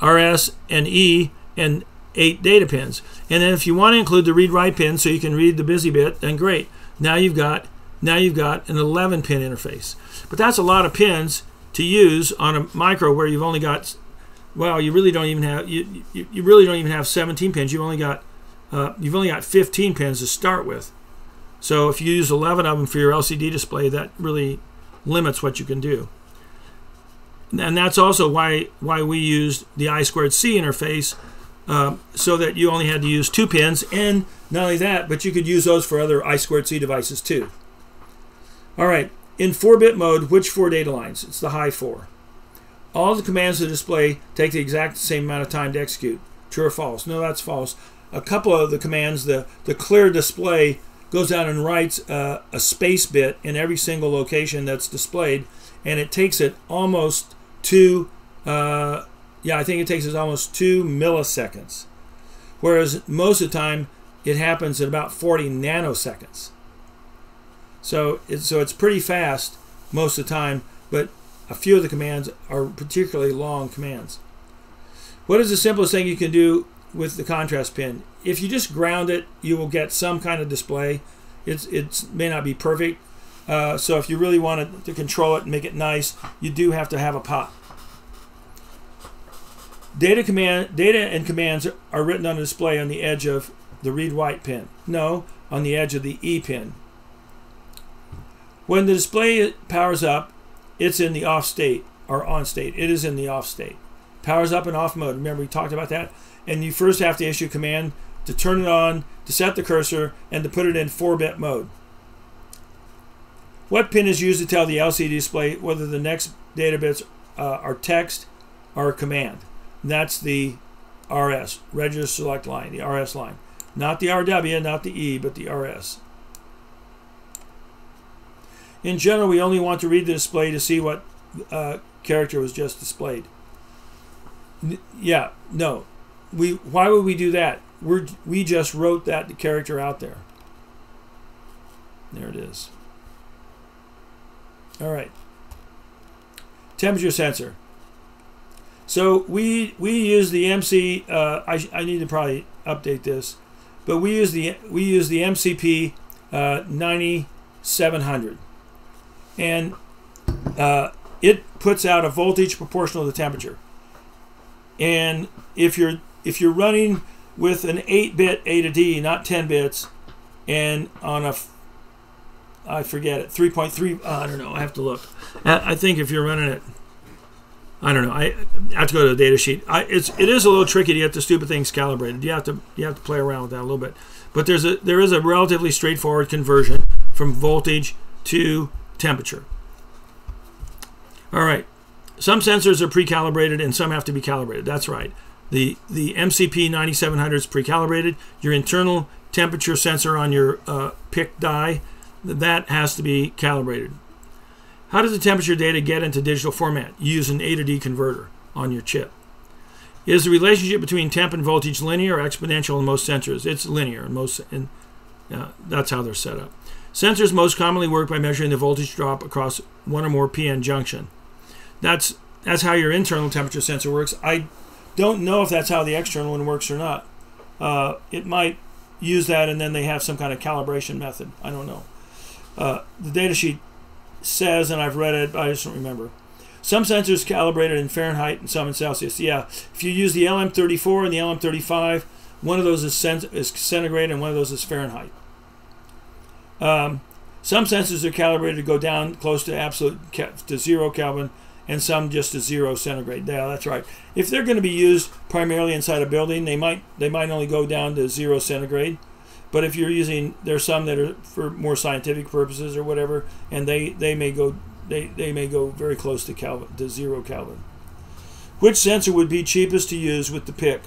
RS and E and eight data pins. And then if you want to include the read write pin so you can read the busy bit, then great. Now you've got now you've got an 11 pin interface. But that's a lot of pins to use on a micro where you've only got well, you really don't even have you, you, you really don't even have 17 pins. You've only got uh, you've only got 15 pins to start with. So if you use 11 of them for your LCD display, that really limits what you can do. And that's also why why we used the I squared C interface um, so that you only had to use two pins. And not only that, but you could use those for other I squared C devices too. All right, in 4-bit mode, which four data lines? It's the high four. All the commands to display take the exact same amount of time to execute. True or false? No, that's false. A couple of the commands, the, the clear display goes out and writes uh, a space bit in every single location that's displayed, and it takes it almost two, uh, yeah, I think it takes us almost two milliseconds. Whereas most of the time, it happens at about 40 nanoseconds. So it's, so it's pretty fast most of the time, but a few of the commands are particularly long commands. What is the simplest thing you can do with the contrast pin? If you just ground it, you will get some kind of display. It's it may not be perfect. Uh, so if you really want to control it and make it nice, you do have to have a pot. Data command, data and commands are written on a display on the edge of the read write pin. No, on the edge of the E pin. When the display powers up, it's in the off state or on state. It is in the off state. Powers up and off mode. Remember we talked about that? And you first have to issue a command to turn it on, to set the cursor, and to put it in 4-bit mode. What pin is used to tell the LCD display whether the next data bits uh, are text or a command? And that's the RS, register select line, the RS line. Not the RW, not the E, but the RS. In general, we only want to read the display to see what uh, character was just displayed. N yeah, no. We why would we do that? We we just wrote that character out there. There it is. All right. Temperature sensor. So we we use the MC. Uh, I, I need to probably update this, but we use the we use the MCP uh, 9700 and uh, it puts out a voltage proportional to the temperature. And if you're if you're running with an 8-bit A to D, not 10 bits, and on a I forget it 3.3 uh, I don't know I have to look I think if you're running it I don't know I have to go to the data sheet I, it's it is a little tricky to get the stupid things calibrated you have to you have to play around with that a little bit but there's a there is a relatively straightforward conversion from voltage to temperature. All right. Some sensors are pre-calibrated and some have to be calibrated. That's right. The the MCP 9700 is pre-calibrated. Your internal temperature sensor on your uh, PIC die, that has to be calibrated. How does the temperature data get into digital format? You use an A to D converter on your chip. Is the relationship between temp and voltage linear or exponential in most sensors? It's linear in most, and uh, that's how they're set up. Sensors most commonly work by measuring the voltage drop across one or more PN junction. That's that's how your internal temperature sensor works. I don't know if that's how the external one works or not. Uh, it might use that and then they have some kind of calibration method. I don't know. Uh, the datasheet says, and I've read it, but I just don't remember. Some sensors calibrated in Fahrenheit and some in Celsius. Yeah, if you use the LM34 and the LM35, one of those is, is centigrade and one of those is Fahrenheit. Um, some sensors are calibrated to go down close to absolute to zero Kelvin, and some just to zero centigrade. Yeah, that's right. If they're going to be used primarily inside a building, they might they might only go down to zero centigrade. But if you're using, there's some that are for more scientific purposes or whatever, and they they may go they, they may go very close to Kelvin to zero Kelvin. Which sensor would be cheapest to use with the PIC?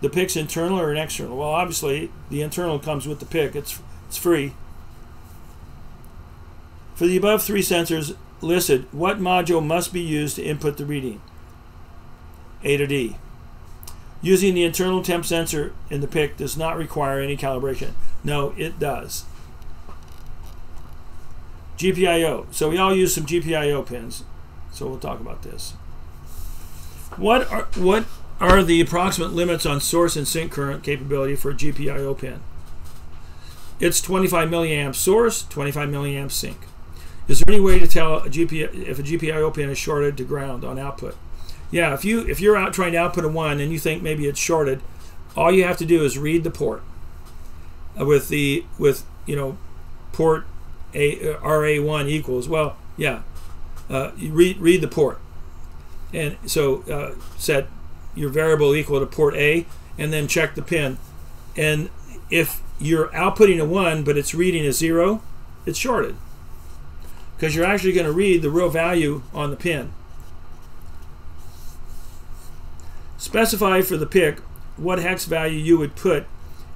The PIC's internal or an external? Well, obviously the internal comes with the PIC. It's it's free. For the above three sensors listed, what module must be used to input the reading? A to D. Using the internal temp sensor in the PIC does not require any calibration. No, it does. GPIO. So we all use some GPIO pins. So we'll talk about this. What are what are the approximate limits on source and sink current capability for a GPIO pin? It's 25 milliamp source, 25 milliamp sink. Is there any way to tell a GPI, if a GPIO pin is shorted to ground on output? Yeah, if you if you're out trying to output a one and you think maybe it's shorted, all you have to do is read the port. Uh, with the with you know port a uh, RA1 equals well yeah uh, read read the port. And so uh, set your variable equal to port A and then check the pin. And if you're outputting a 1 but it's reading a 0 it's shorted because you're actually going to read the real value on the pin specify for the PIC what hex value you would put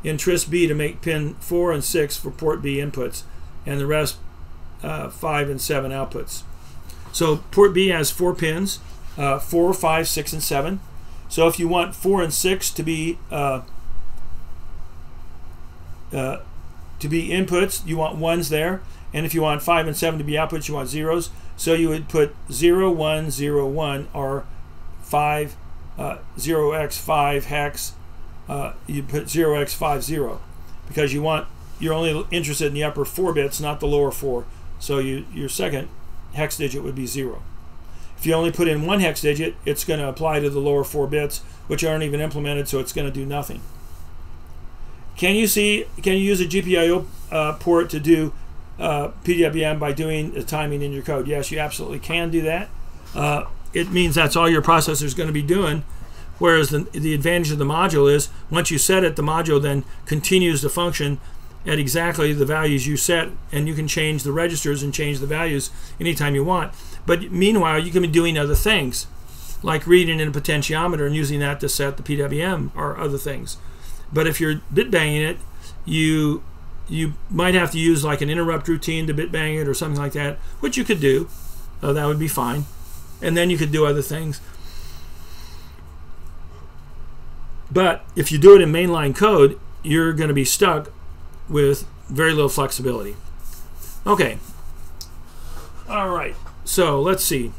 in tris B to make pin 4 and 6 for port B inputs and the rest uh, 5 and 7 outputs so port B has four pins uh, 4, 5, 6, and 7. So if you want 4 and 6 to be uh, uh, to be inputs, you want ones there. And if you want 5 and 7 to be outputs, you want zeros. So you would put 0, 1, 0, 1, or 5, uh, 0x5 hex. Uh, you put 0x5, 0. Because you want, you're only interested in the upper 4 bits, not the lower 4. So you, your second hex digit would be 0. If you only put in one hex digit, it's going to apply to the lower four bits, which aren't even implemented, so it's going to do nothing. Can you see? Can you use a GPIO uh, port to do uh, PWM by doing the timing in your code? Yes, you absolutely can do that. Uh, it means that's all your processor is going to be doing. Whereas the, the advantage of the module is once you set it, the module then continues to function at exactly the values you set, and you can change the registers and change the values anytime you want. But meanwhile, you can be doing other things, like reading in a potentiometer and using that to set the PWM or other things. But if you're bit banging it, you you might have to use like an interrupt routine to bit bang it or something like that, which you could do. Uh, that would be fine. And then you could do other things. But if you do it in mainline code, you're going to be stuck with very little flexibility. Okay. All right. So let's see.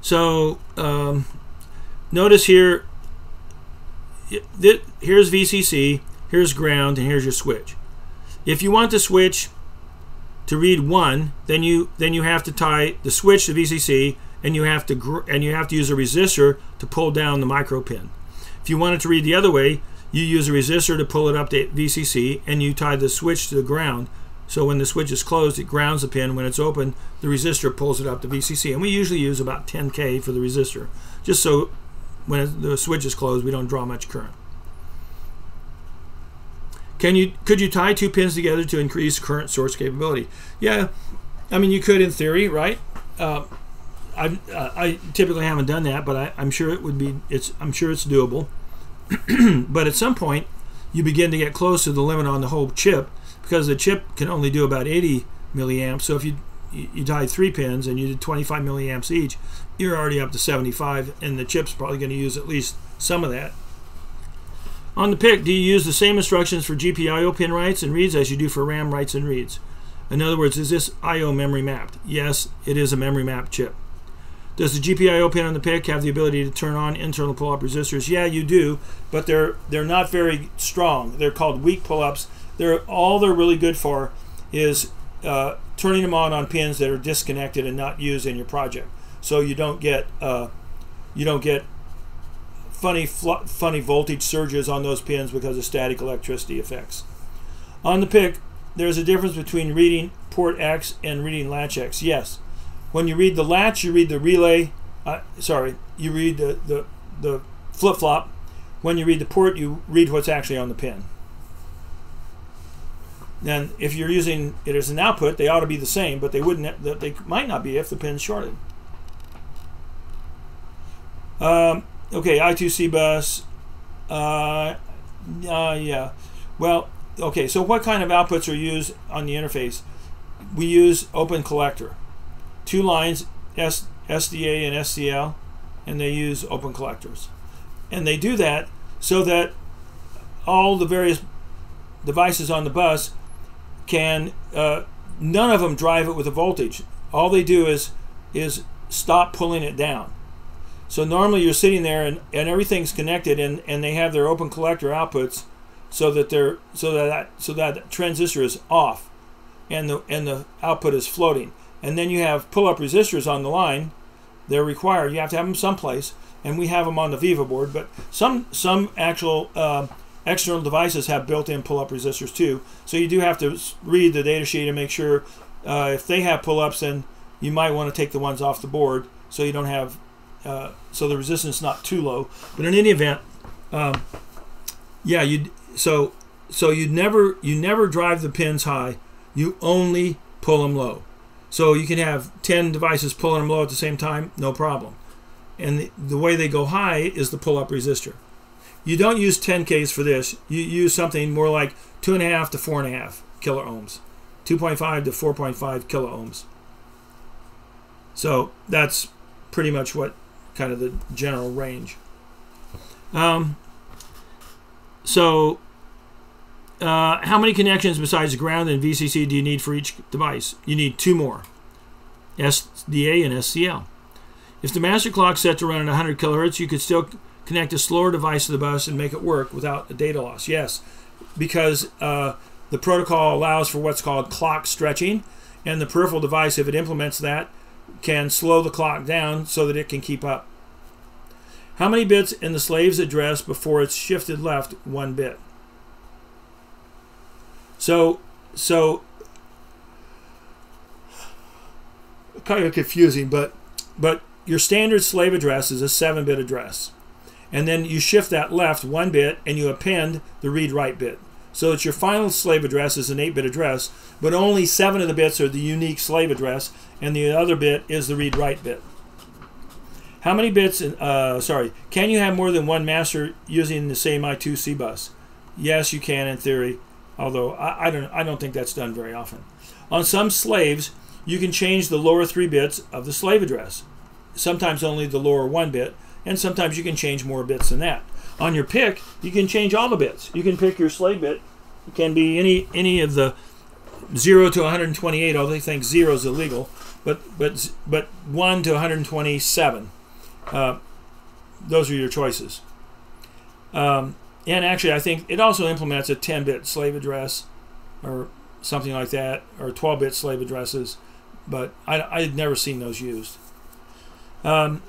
So um, notice here, here's VCC, here's ground, and here's your switch. If you want the switch to read one, then you then you have to tie the switch to VCC, and you have to and you have to use a resistor to pull down the micro pin. If you want it to read the other way, you use a resistor to pull it up to VCC, and you tie the switch to the ground so when the switch is closed, it grounds the pin. When it's open, the resistor pulls it up to VCC. And we usually use about 10K for the resistor, just so when the switch is closed, we don't draw much current. Can you could you tie two pins together to increase current source capability? Yeah, I mean you could in theory, right? Uh, I uh, I typically haven't done that, but I, I'm sure it would be. It's I'm sure it's doable. but at some point, you begin to get close to the limit on the whole chip, because the chip can only do about 80 milliamps. So if you you tied three pins and you did 25 milliamps each, you're already up to 75, and the chip's probably going to use at least some of that. On the PIC, do you use the same instructions for GPIO pin writes and reads as you do for RAM writes and reads? In other words, is this I/O memory mapped? Yes, it is a memory mapped chip. Does the GPIO pin on the PIC have the ability to turn on internal pull-up resistors? Yeah, you do, but they're they're not very strong. They're called weak pull-ups, they're all they're really good for is uh, turning them on on pins that are disconnected and not used in your project, so you don't get uh, you don't get funny funny voltage surges on those pins because of static electricity effects. On the PIC, there's a difference between reading port X and reading latch X. Yes, when you read the latch, you read the relay. Uh, sorry, you read the the, the flip flop. When you read the port, you read what's actually on the pin. then if you're using it as an output, they ought to be the same, but they wouldn't. They might not be if the pin's shorted. Um, okay, I2C bus. Uh, uh, yeah. Well, okay. So what kind of outputs are used on the interface? We use open collector, two lines S, SDA and SCL, and they use open collectors, and they do that so that all the various devices on the bus can uh, none of them drive it with a voltage. All they do is is stop pulling it down. So normally you're sitting there and, and everything's connected and, and they have their open collector outputs so that they're so that, that so that transistor is off and the and the output is floating. And then you have pull-up resistors on the line. They're required. You have to have them someplace, and we have them on the Viva board. But some some actual uh, external devices have built-in pull-up resistors too. So you do have to read the data sheet and make sure uh, if they have pull-ups, then you might want to take the ones off the board so you don't have uh, so the resistance is not too low. But in any event, um, yeah, you so so you never you never drive the pins high. You only pull them low. So you can have 10 devices pulling them low at the same time, no problem. And the, the way they go high is the pull-up resistor. You don't use 10Ks for this. You use something more like 2.5 to 4.5 kilo ohms, 2.5 to 4.5 kilo ohms. So that's pretty much what kind of the general range. Um, so uh, how many connections besides ground and VCC do you need for each device? You need two more, SDA and SCL. If the master clock set to run at 100 kilohertz, you could still connect a slower device to the bus and make it work without a data loss. Yes, because uh, the protocol allows for what's called clock stretching, and the peripheral device, if it implements that, can slow the clock down so that it can keep up. How many bits in the slave's address before it's shifted left? One bit. So, so kind of confusing, but but your standard slave address is a 7-bit address. And then you shift that left one bit and you append the read-write bit. So that your final slave address is an 8-bit address, but only 7 of the bits are the unique slave address, and the other bit is the read-write bit. How many bits, in, uh, sorry, can you have more than one master using the same I2C bus? Yes, you can in theory, although I, I, don't, I don't think that's done very often. On some slaves, you can change the lower three bits of the slave address, sometimes only the lower one bit, and sometimes you can change more bits than that. On your PIC, you can change all the bits. You can pick your slave bit. It can be any any of the 0 to 128, although they think 0 is illegal, but but but 1 to 127. Uh, those are your choices. Um, and actually, I think it also implements a 10-bit slave address, or something like that, or 12-bit slave addresses, but I, I've never seen those used. Um,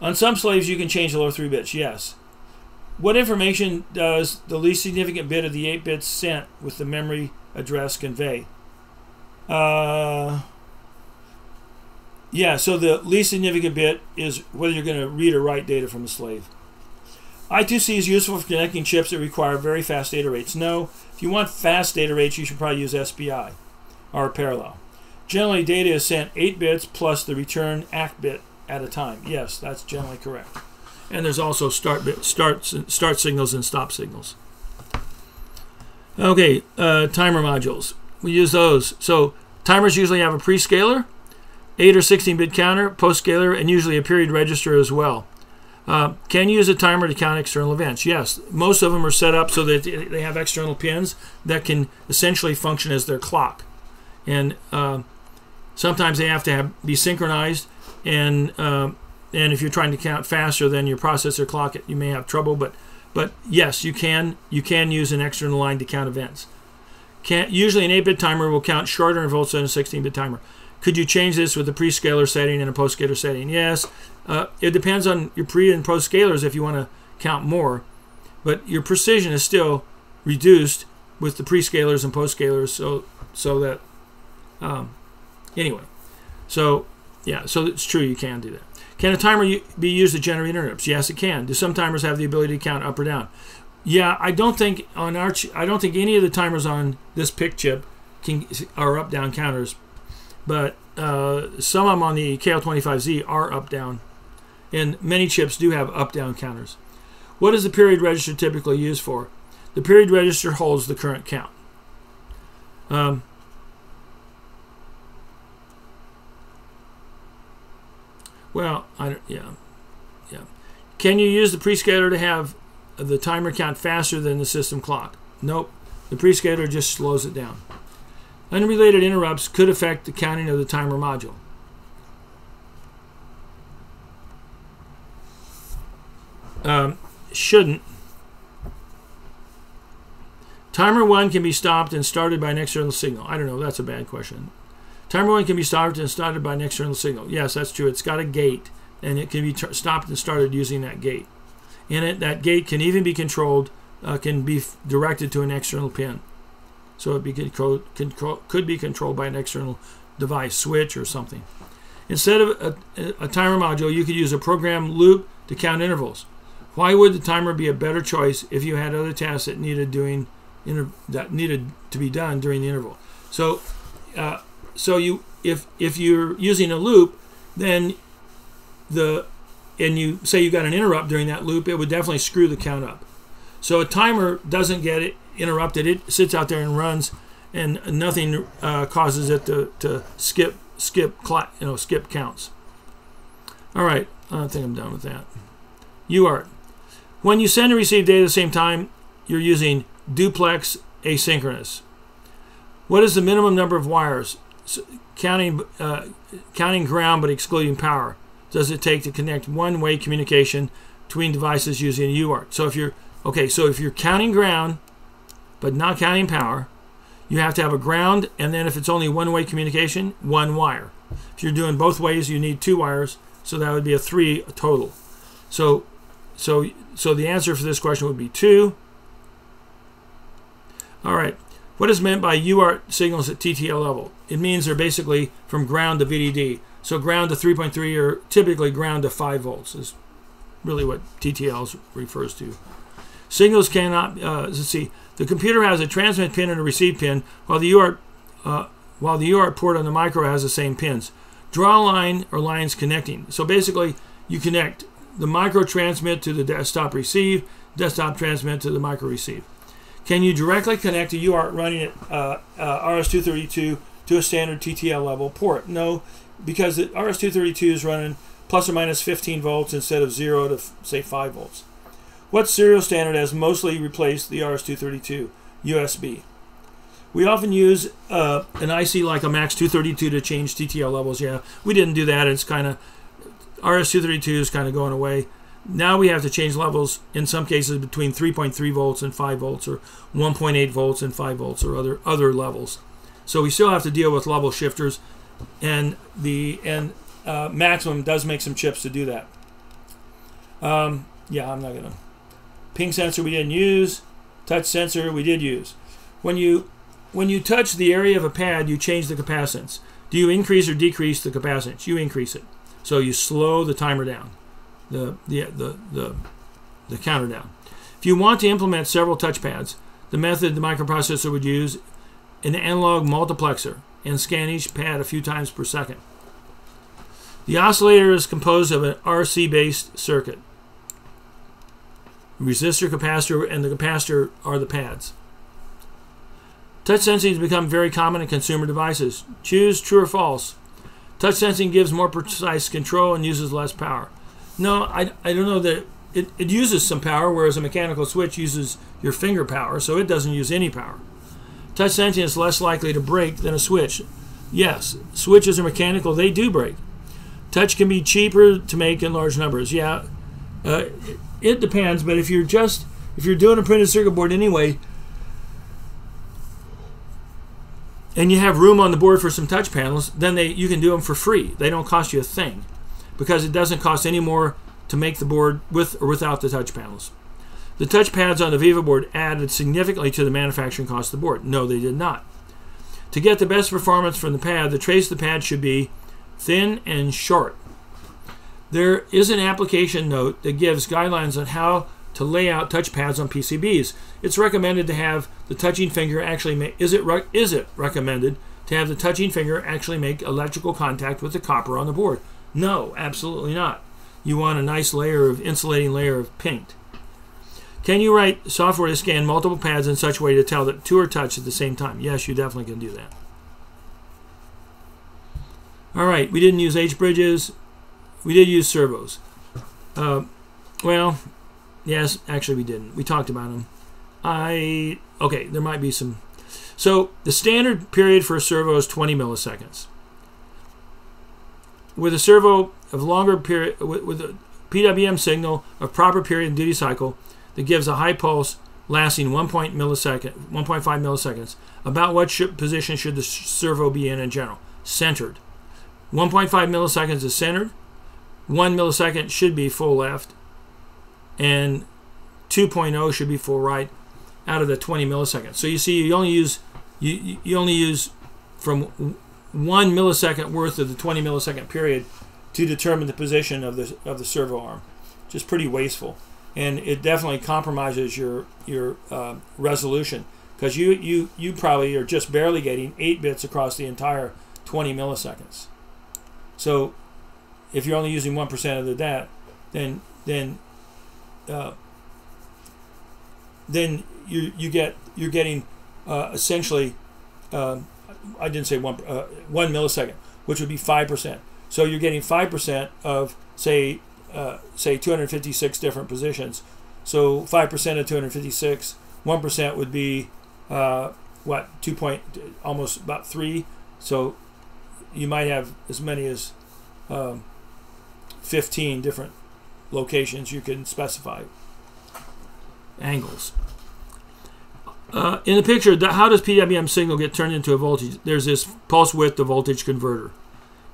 on some slaves, you can change the lower three bits, yes. What information does the least significant bit of the 8 bits sent with the memory address convey? Uh, yeah, so the least significant bit is whether you're going to read or write data from a slave. I2C is useful for connecting chips that require very fast data rates. No, if you want fast data rates, you should probably use SPI or parallel. Generally, data is sent 8 bits plus the return ACK bit at a time. Yes, that's generally correct. And there's also start start start signals and stop signals. Okay, uh, timer modules. We use those. So timers usually have a prescaler, 8 or 16-bit counter, postscaler, and usually a period register as well. Uh, can you use a timer to count external events? Yes. Most of them are set up so that they have external pins that can essentially function as their clock. And uh, sometimes they have to have, be synchronized and uh, and if you're trying to count faster than your processor clock, it you may have trouble. But but yes, you can you can use an external line to count events. Can usually an 8-bit timer will count shorter intervals than a 16-bit timer. Could you change this with a prescaler setting and a postscaler setting? Yes. Uh, it depends on your pre and post scalers if you want to count more, but your precision is still reduced with the prescalers and postscalers. So so that um, anyway, so yeah, so it's true you can do that. Can a timer be used to generate interrupts? Yes, it can. Do some timers have the ability to count up or down? Yeah, I don't think on our I don't think any of the timers on this PIC chip can are up down counters, but uh, some of them on the KL25Z are up down, and many chips do have up down counters. What is the period register typically used for? The period register holds the current count. Um, well, I yeah, yeah. Can you use the prescaler to have the timer count faster than the system clock? Nope. The prescaler just slows it down. Unrelated interrupts could affect the counting of the timer module. Um, shouldn't. Timer 1 can be stopped and started by an external signal. I don't know, that's a bad question. Timer 1 can be stopped and started by an external signal. Yes, that's true. It's got a gate, and it can be stopped and started using that gate. In it, that gate can even be controlled, uh, can be directed to an external pin. So it be control, control, could be controlled by an external device, switch, or something. Instead of a, a timer module, you could use a program loop to count intervals. Why would the timer be a better choice if you had other tasks that needed doing that needed to be done during the interval? So, uh, so you if if you're using a loop, then the and you say you got an interrupt during that loop, it would definitely screw the count up. So a timer doesn't get it interrupted. It sits out there and runs, and nothing uh, causes it to, to skip skip you know skip counts. All right, I think I'm done with that. UART. When you send and receive data at the same time, you're using duplex asynchronous. What is the minimum number of wires, counting, uh, counting ground but excluding power, does it take to connect one-way communication between devices using a UART? So if you're okay, so if you're counting ground but not counting power, you have to have a ground, and then if it's only one-way communication, one wire. If you're doing both ways, you need two wires, so that would be a three total. So so, so the answer for this question would be 2. All right. What is meant by UART signals at TTL level? It means they're basically from ground to VDD. So ground to 3.3 or typically ground to 5 volts is really what TTL refers to. Signals cannot, uh, let's see, the computer has a transmit pin and a receive pin, while the UART, uh, while the UART port on the micro has the same pins. Draw line or lines connecting. So basically, you connect the micro transmit to the desktop receive, desktop transmit to the micro receive. Can you directly connect a UART running at uh, uh, RS-232 to a standard TTL level port? No, because the RS-232 is running plus or minus 15 volts instead of 0 to say 5 volts. What serial standard has mostly replaced the RS-232? USB. We often use uh, an IC like a MAX 232 to change TTL levels. Yeah, we didn't do that. It's kind of RS-232 is kind of going away. Now we have to change levels in some cases between 3.3 volts and 5 volts, or 1.8 volts and 5 volts, or other other levels. So we still have to deal with level shifters, and the and uh, Maxim does make some chips to do that. Um, yeah, I'm not gonna. Ping sensor we didn't use. Touch sensor we did use. When you when you touch the area of a pad, you change the capacitance. Do you increase or decrease the capacitance? You increase it. So you slow the timer down, the, the, the, the, the counter down. If you want to implement several touchpads, the method the microprocessor would use an analog multiplexer and scan each pad a few times per second. The oscillator is composed of an RC based circuit. Resistor, capacitor, and the capacitor are the pads. Touch sensing has become very common in consumer devices. Choose true or false. Touch sensing gives more precise control and uses less power. No, I, I don't know that it, it uses some power, whereas a mechanical switch uses your finger power, so it doesn't use any power. Touch sensing is less likely to break than a switch. Yes, switches are mechanical, they do break. Touch can be cheaper to make in large numbers. Yeah, uh, it depends, but if you're just if you're doing a printed circuit board anyway, and you have room on the board for some touch panels, then they you can do them for free. They don't cost you a thing because it doesn't cost any more to make the board with or without the touch panels. The touch pads on the Viva board added significantly to the manufacturing cost of the board. No, they did not. To get the best performance from the pad, the trace of the pad should be thin and short. There is an application note that gives guidelines on how to lay out touch pads on PCBs. It's recommended to have the touching finger actually make is it is it recommended to have the touching finger actually make electrical contact with the copper on the board? No, absolutely not. You want a nice layer of insulating layer of paint. Can you write software to scan multiple pads in such a way to tell that two are touched at the same time? Yes, you definitely can do that. All right, we didn't use H bridges. We did use servos. Uh, well, yes, actually we didn't. We talked about them. I okay, there might be some. So the standard period for a servo is 20 milliseconds. With a servo of longer period, with, with a PWM signal of proper period and duty cycle that gives a high pulse lasting 1. millisecond, 1.5 milliseconds. About what sh- position should the servo be in in general? Centered. 1.5 milliseconds is centered. 1 millisecond should be full left. And 2.0 should be full right out of the 20 milliseconds. So you see, you only use you, you only use from one millisecond worth of the 20 millisecond period to determine the position of the of the servo arm. Just pretty wasteful, and it definitely compromises your your uh, resolution because you you you probably are just barely getting eight bits across the entire 20 milliseconds. So if you're only using one percent of the that, then then uh, then you you get you're getting uh, essentially uh, I didn't say one uh, one millisecond, which would be five percent. So you're getting five percent of say uh, say 256 different positions. So five percent of 256, one percent would be uh, what two point almost about three. So you might have as many as um, 15 different locations you can specify angles. Uh, in the picture, how does PWM signal get turned into a voltage? There's this pulse width to voltage converter.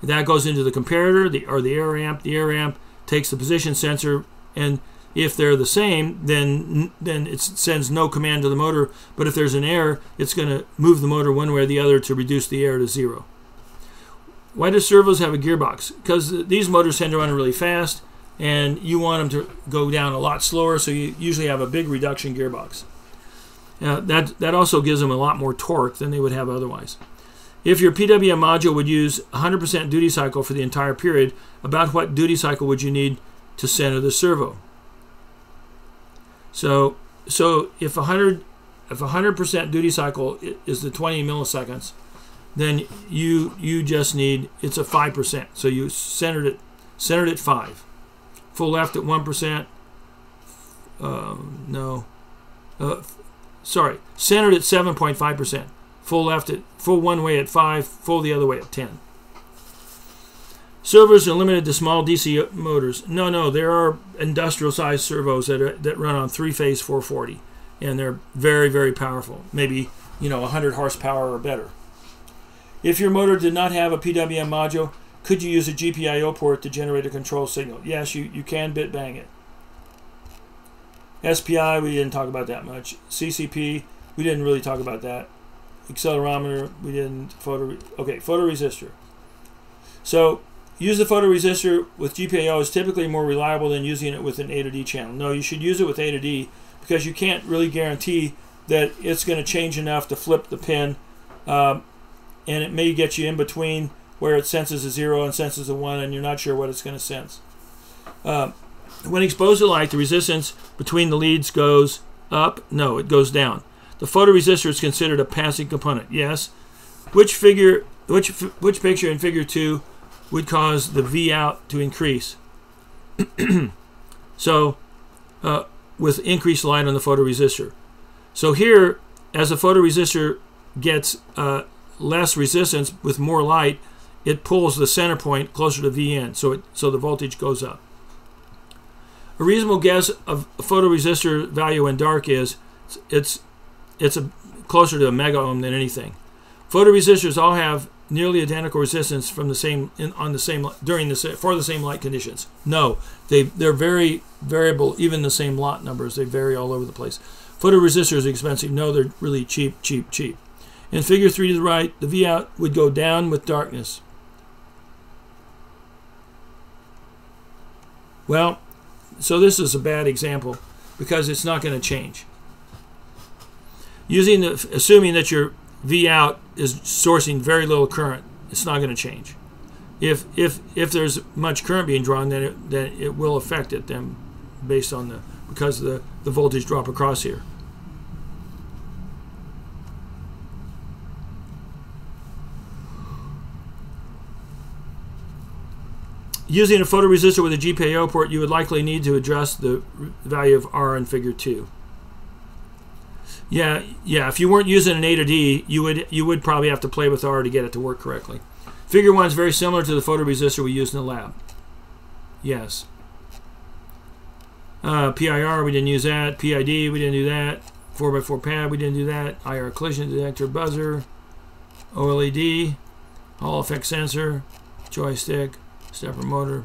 That goes into the comparator, the, or the air amp. The air amp takes the position sensor, and if they're the same, then then it sends no command to the motor. But if there's an error, it's going to move the motor one way or the other to reduce the error to zero. Why do servos have a gearbox? Because these motors tend to run really fast, and you want them to go down a lot slower, so you usually have a big reduction gearbox. Uh, that, that also gives them a lot more torque than they would have otherwise. If your PWM module would use 100% duty cycle for the entire period, about what duty cycle would you need to center the servo? So, so if 100 if 100% duty cycle is the 20 milliseconds, then you you just need it's a 5%. So you centered it centered at 5. Full left at 1%. Um, no. Uh, sorry, centered at 7.5%. Full left at full one way at 5, full the other way at 10. Servos are limited to small DC motors. No, no, there are industrial sized servos that, are, that run on three phase 440, and they're very, very powerful. Maybe, you know, 100 horsepower or better. If your motor did not have a PWM module, could you use a GPIO port to generate a control signal? Yes, you, you can bit bang it. SPI, we didn't talk about that much. CCP, we didn't really talk about that. Accelerometer, we didn't. Photo, okay, photoresistor. So, use the photoresistor with GPIO is typically more reliable than using it with an A to D channel. No, you should use it with A to D because you can't really guarantee that it's going to change enough to flip the pin, um, and it may get you in between where it senses a zero and senses a one, and you're not sure what it's going to sense. Um, when exposed to light, the resistance between the leads goes up. No, it goes down. The photoresistor is considered a passive component. Yes. Which figure, which which picture in Figure two would cause the V out to increase? so, uh, with increased light on the photoresistor. So here, as the photoresistor gets uh, less resistance with more light, it pulls the center point closer to VN, so it so the voltage goes up. A reasonable guess of photoresistor value in dark is it's it's a, closer to a mega ohm than anything. Photoresistors all have nearly identical resistance from the same in, on the same during the for the same light conditions. No, they they're very variable. Even the same lot numbers they vary all over the place. Photoresistors are expensive. No, they're really cheap, cheap, cheap. In Figure three to the right, the V out would go down with darkness. Well, so this is a bad example because it's not going to change. Using the, assuming that your V out is sourcing very little current, it's not going to change. If if if there's much current being drawn, then it, then it will affect it then based on the because of the, the voltage drop across here. Using a photoresistor with a GPIO port, you would likely need to adjust the value of R in figure 2. Yeah, yeah, if you weren't using an A to D, you would you would probably have to play with R to get it to work correctly. Figure 1 is very similar to the photoresistor we used in the lab. Yes. Uh, PIR, we didn't use that. PID, we didn't do that. 4x4 pad, we didn't do that. IR collision detector buzzer. OLED. Hall effect sensor. Joystick. Stepper motor.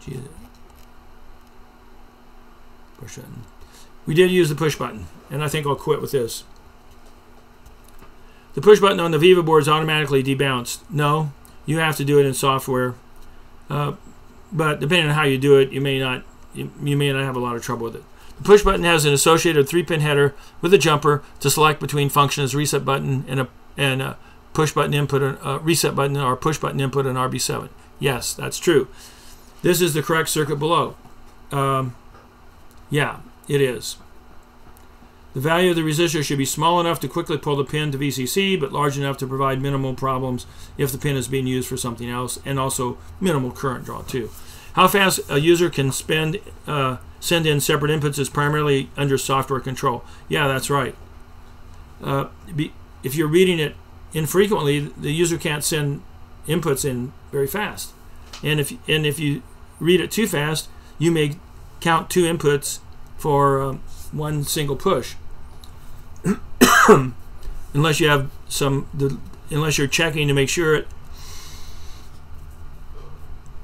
Gee, push button. We did use the push button, and I think I'll quit with this. The push button on the Viva board is automatically debounced. No, you have to do it in software. Uh, but depending on how you do it, you may not you, you may not have a lot of trouble with it. The push button has an associated three-pin header with a jumper to select between functions reset button and a and a push button input, a reset button or push button input on RB7. Yes, that's true. This is the correct circuit below. Um, yeah, it is. The value of the resistor should be small enough to quickly pull the pin to VCC, but large enough to provide minimal problems if the pin is being used for something else, and also minimal current draw too. How fast a user can spend uh, send in separate inputs is primarily under software control. Yeah, that's right. Uh, be, if you're reading it infrequently, the user can't send inputs in very fast. And if and if you read it too fast, you may count two inputs for um, one single push. unless you have some the, unless you're checking to make sure it,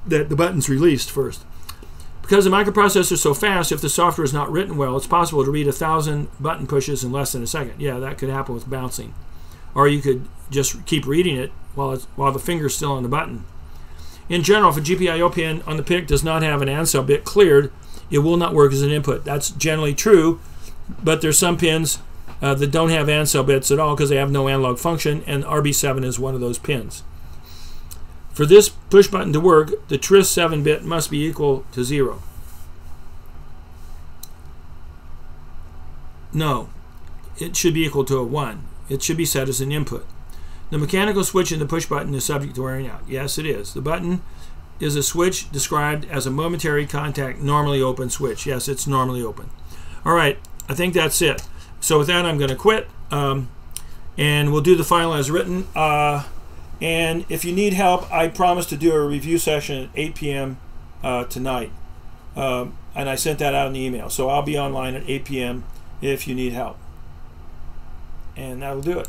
that the button's released first. Because the microprocessor is so fast, if the software is not written well, it's possible to read a thousand button pushes in less than a second. Yeah, that could happen with bouncing. Or you could just keep reading it while, while the finger's still on the button. In general, if a GPIO pin on the PIC does not have an ANSEL bit cleared, it will not work as an input. That's generally true, but there's some pins uh, that don't have ANSEL bits at all because they have no analog function, and RB7 is one of those pins. For this push button to work, the TRIS 7 bit must be equal to 0. No, it should be equal to a 1. It should be set as an input. The mechanical switch in the push button is subject to wearing out. Yes, it is. The button is a switch described as a momentary contact normally open switch. Yes, it's normally open. All right, I think that's it. So with that, I'm going to quit, um, and we'll do the final as written. Uh, and if you need help, I promise to do a review session at 8 p.m. Uh, tonight. Um, and I sent that out in the email. So I'll be online at 8 p.m. if you need help. And that'll do it.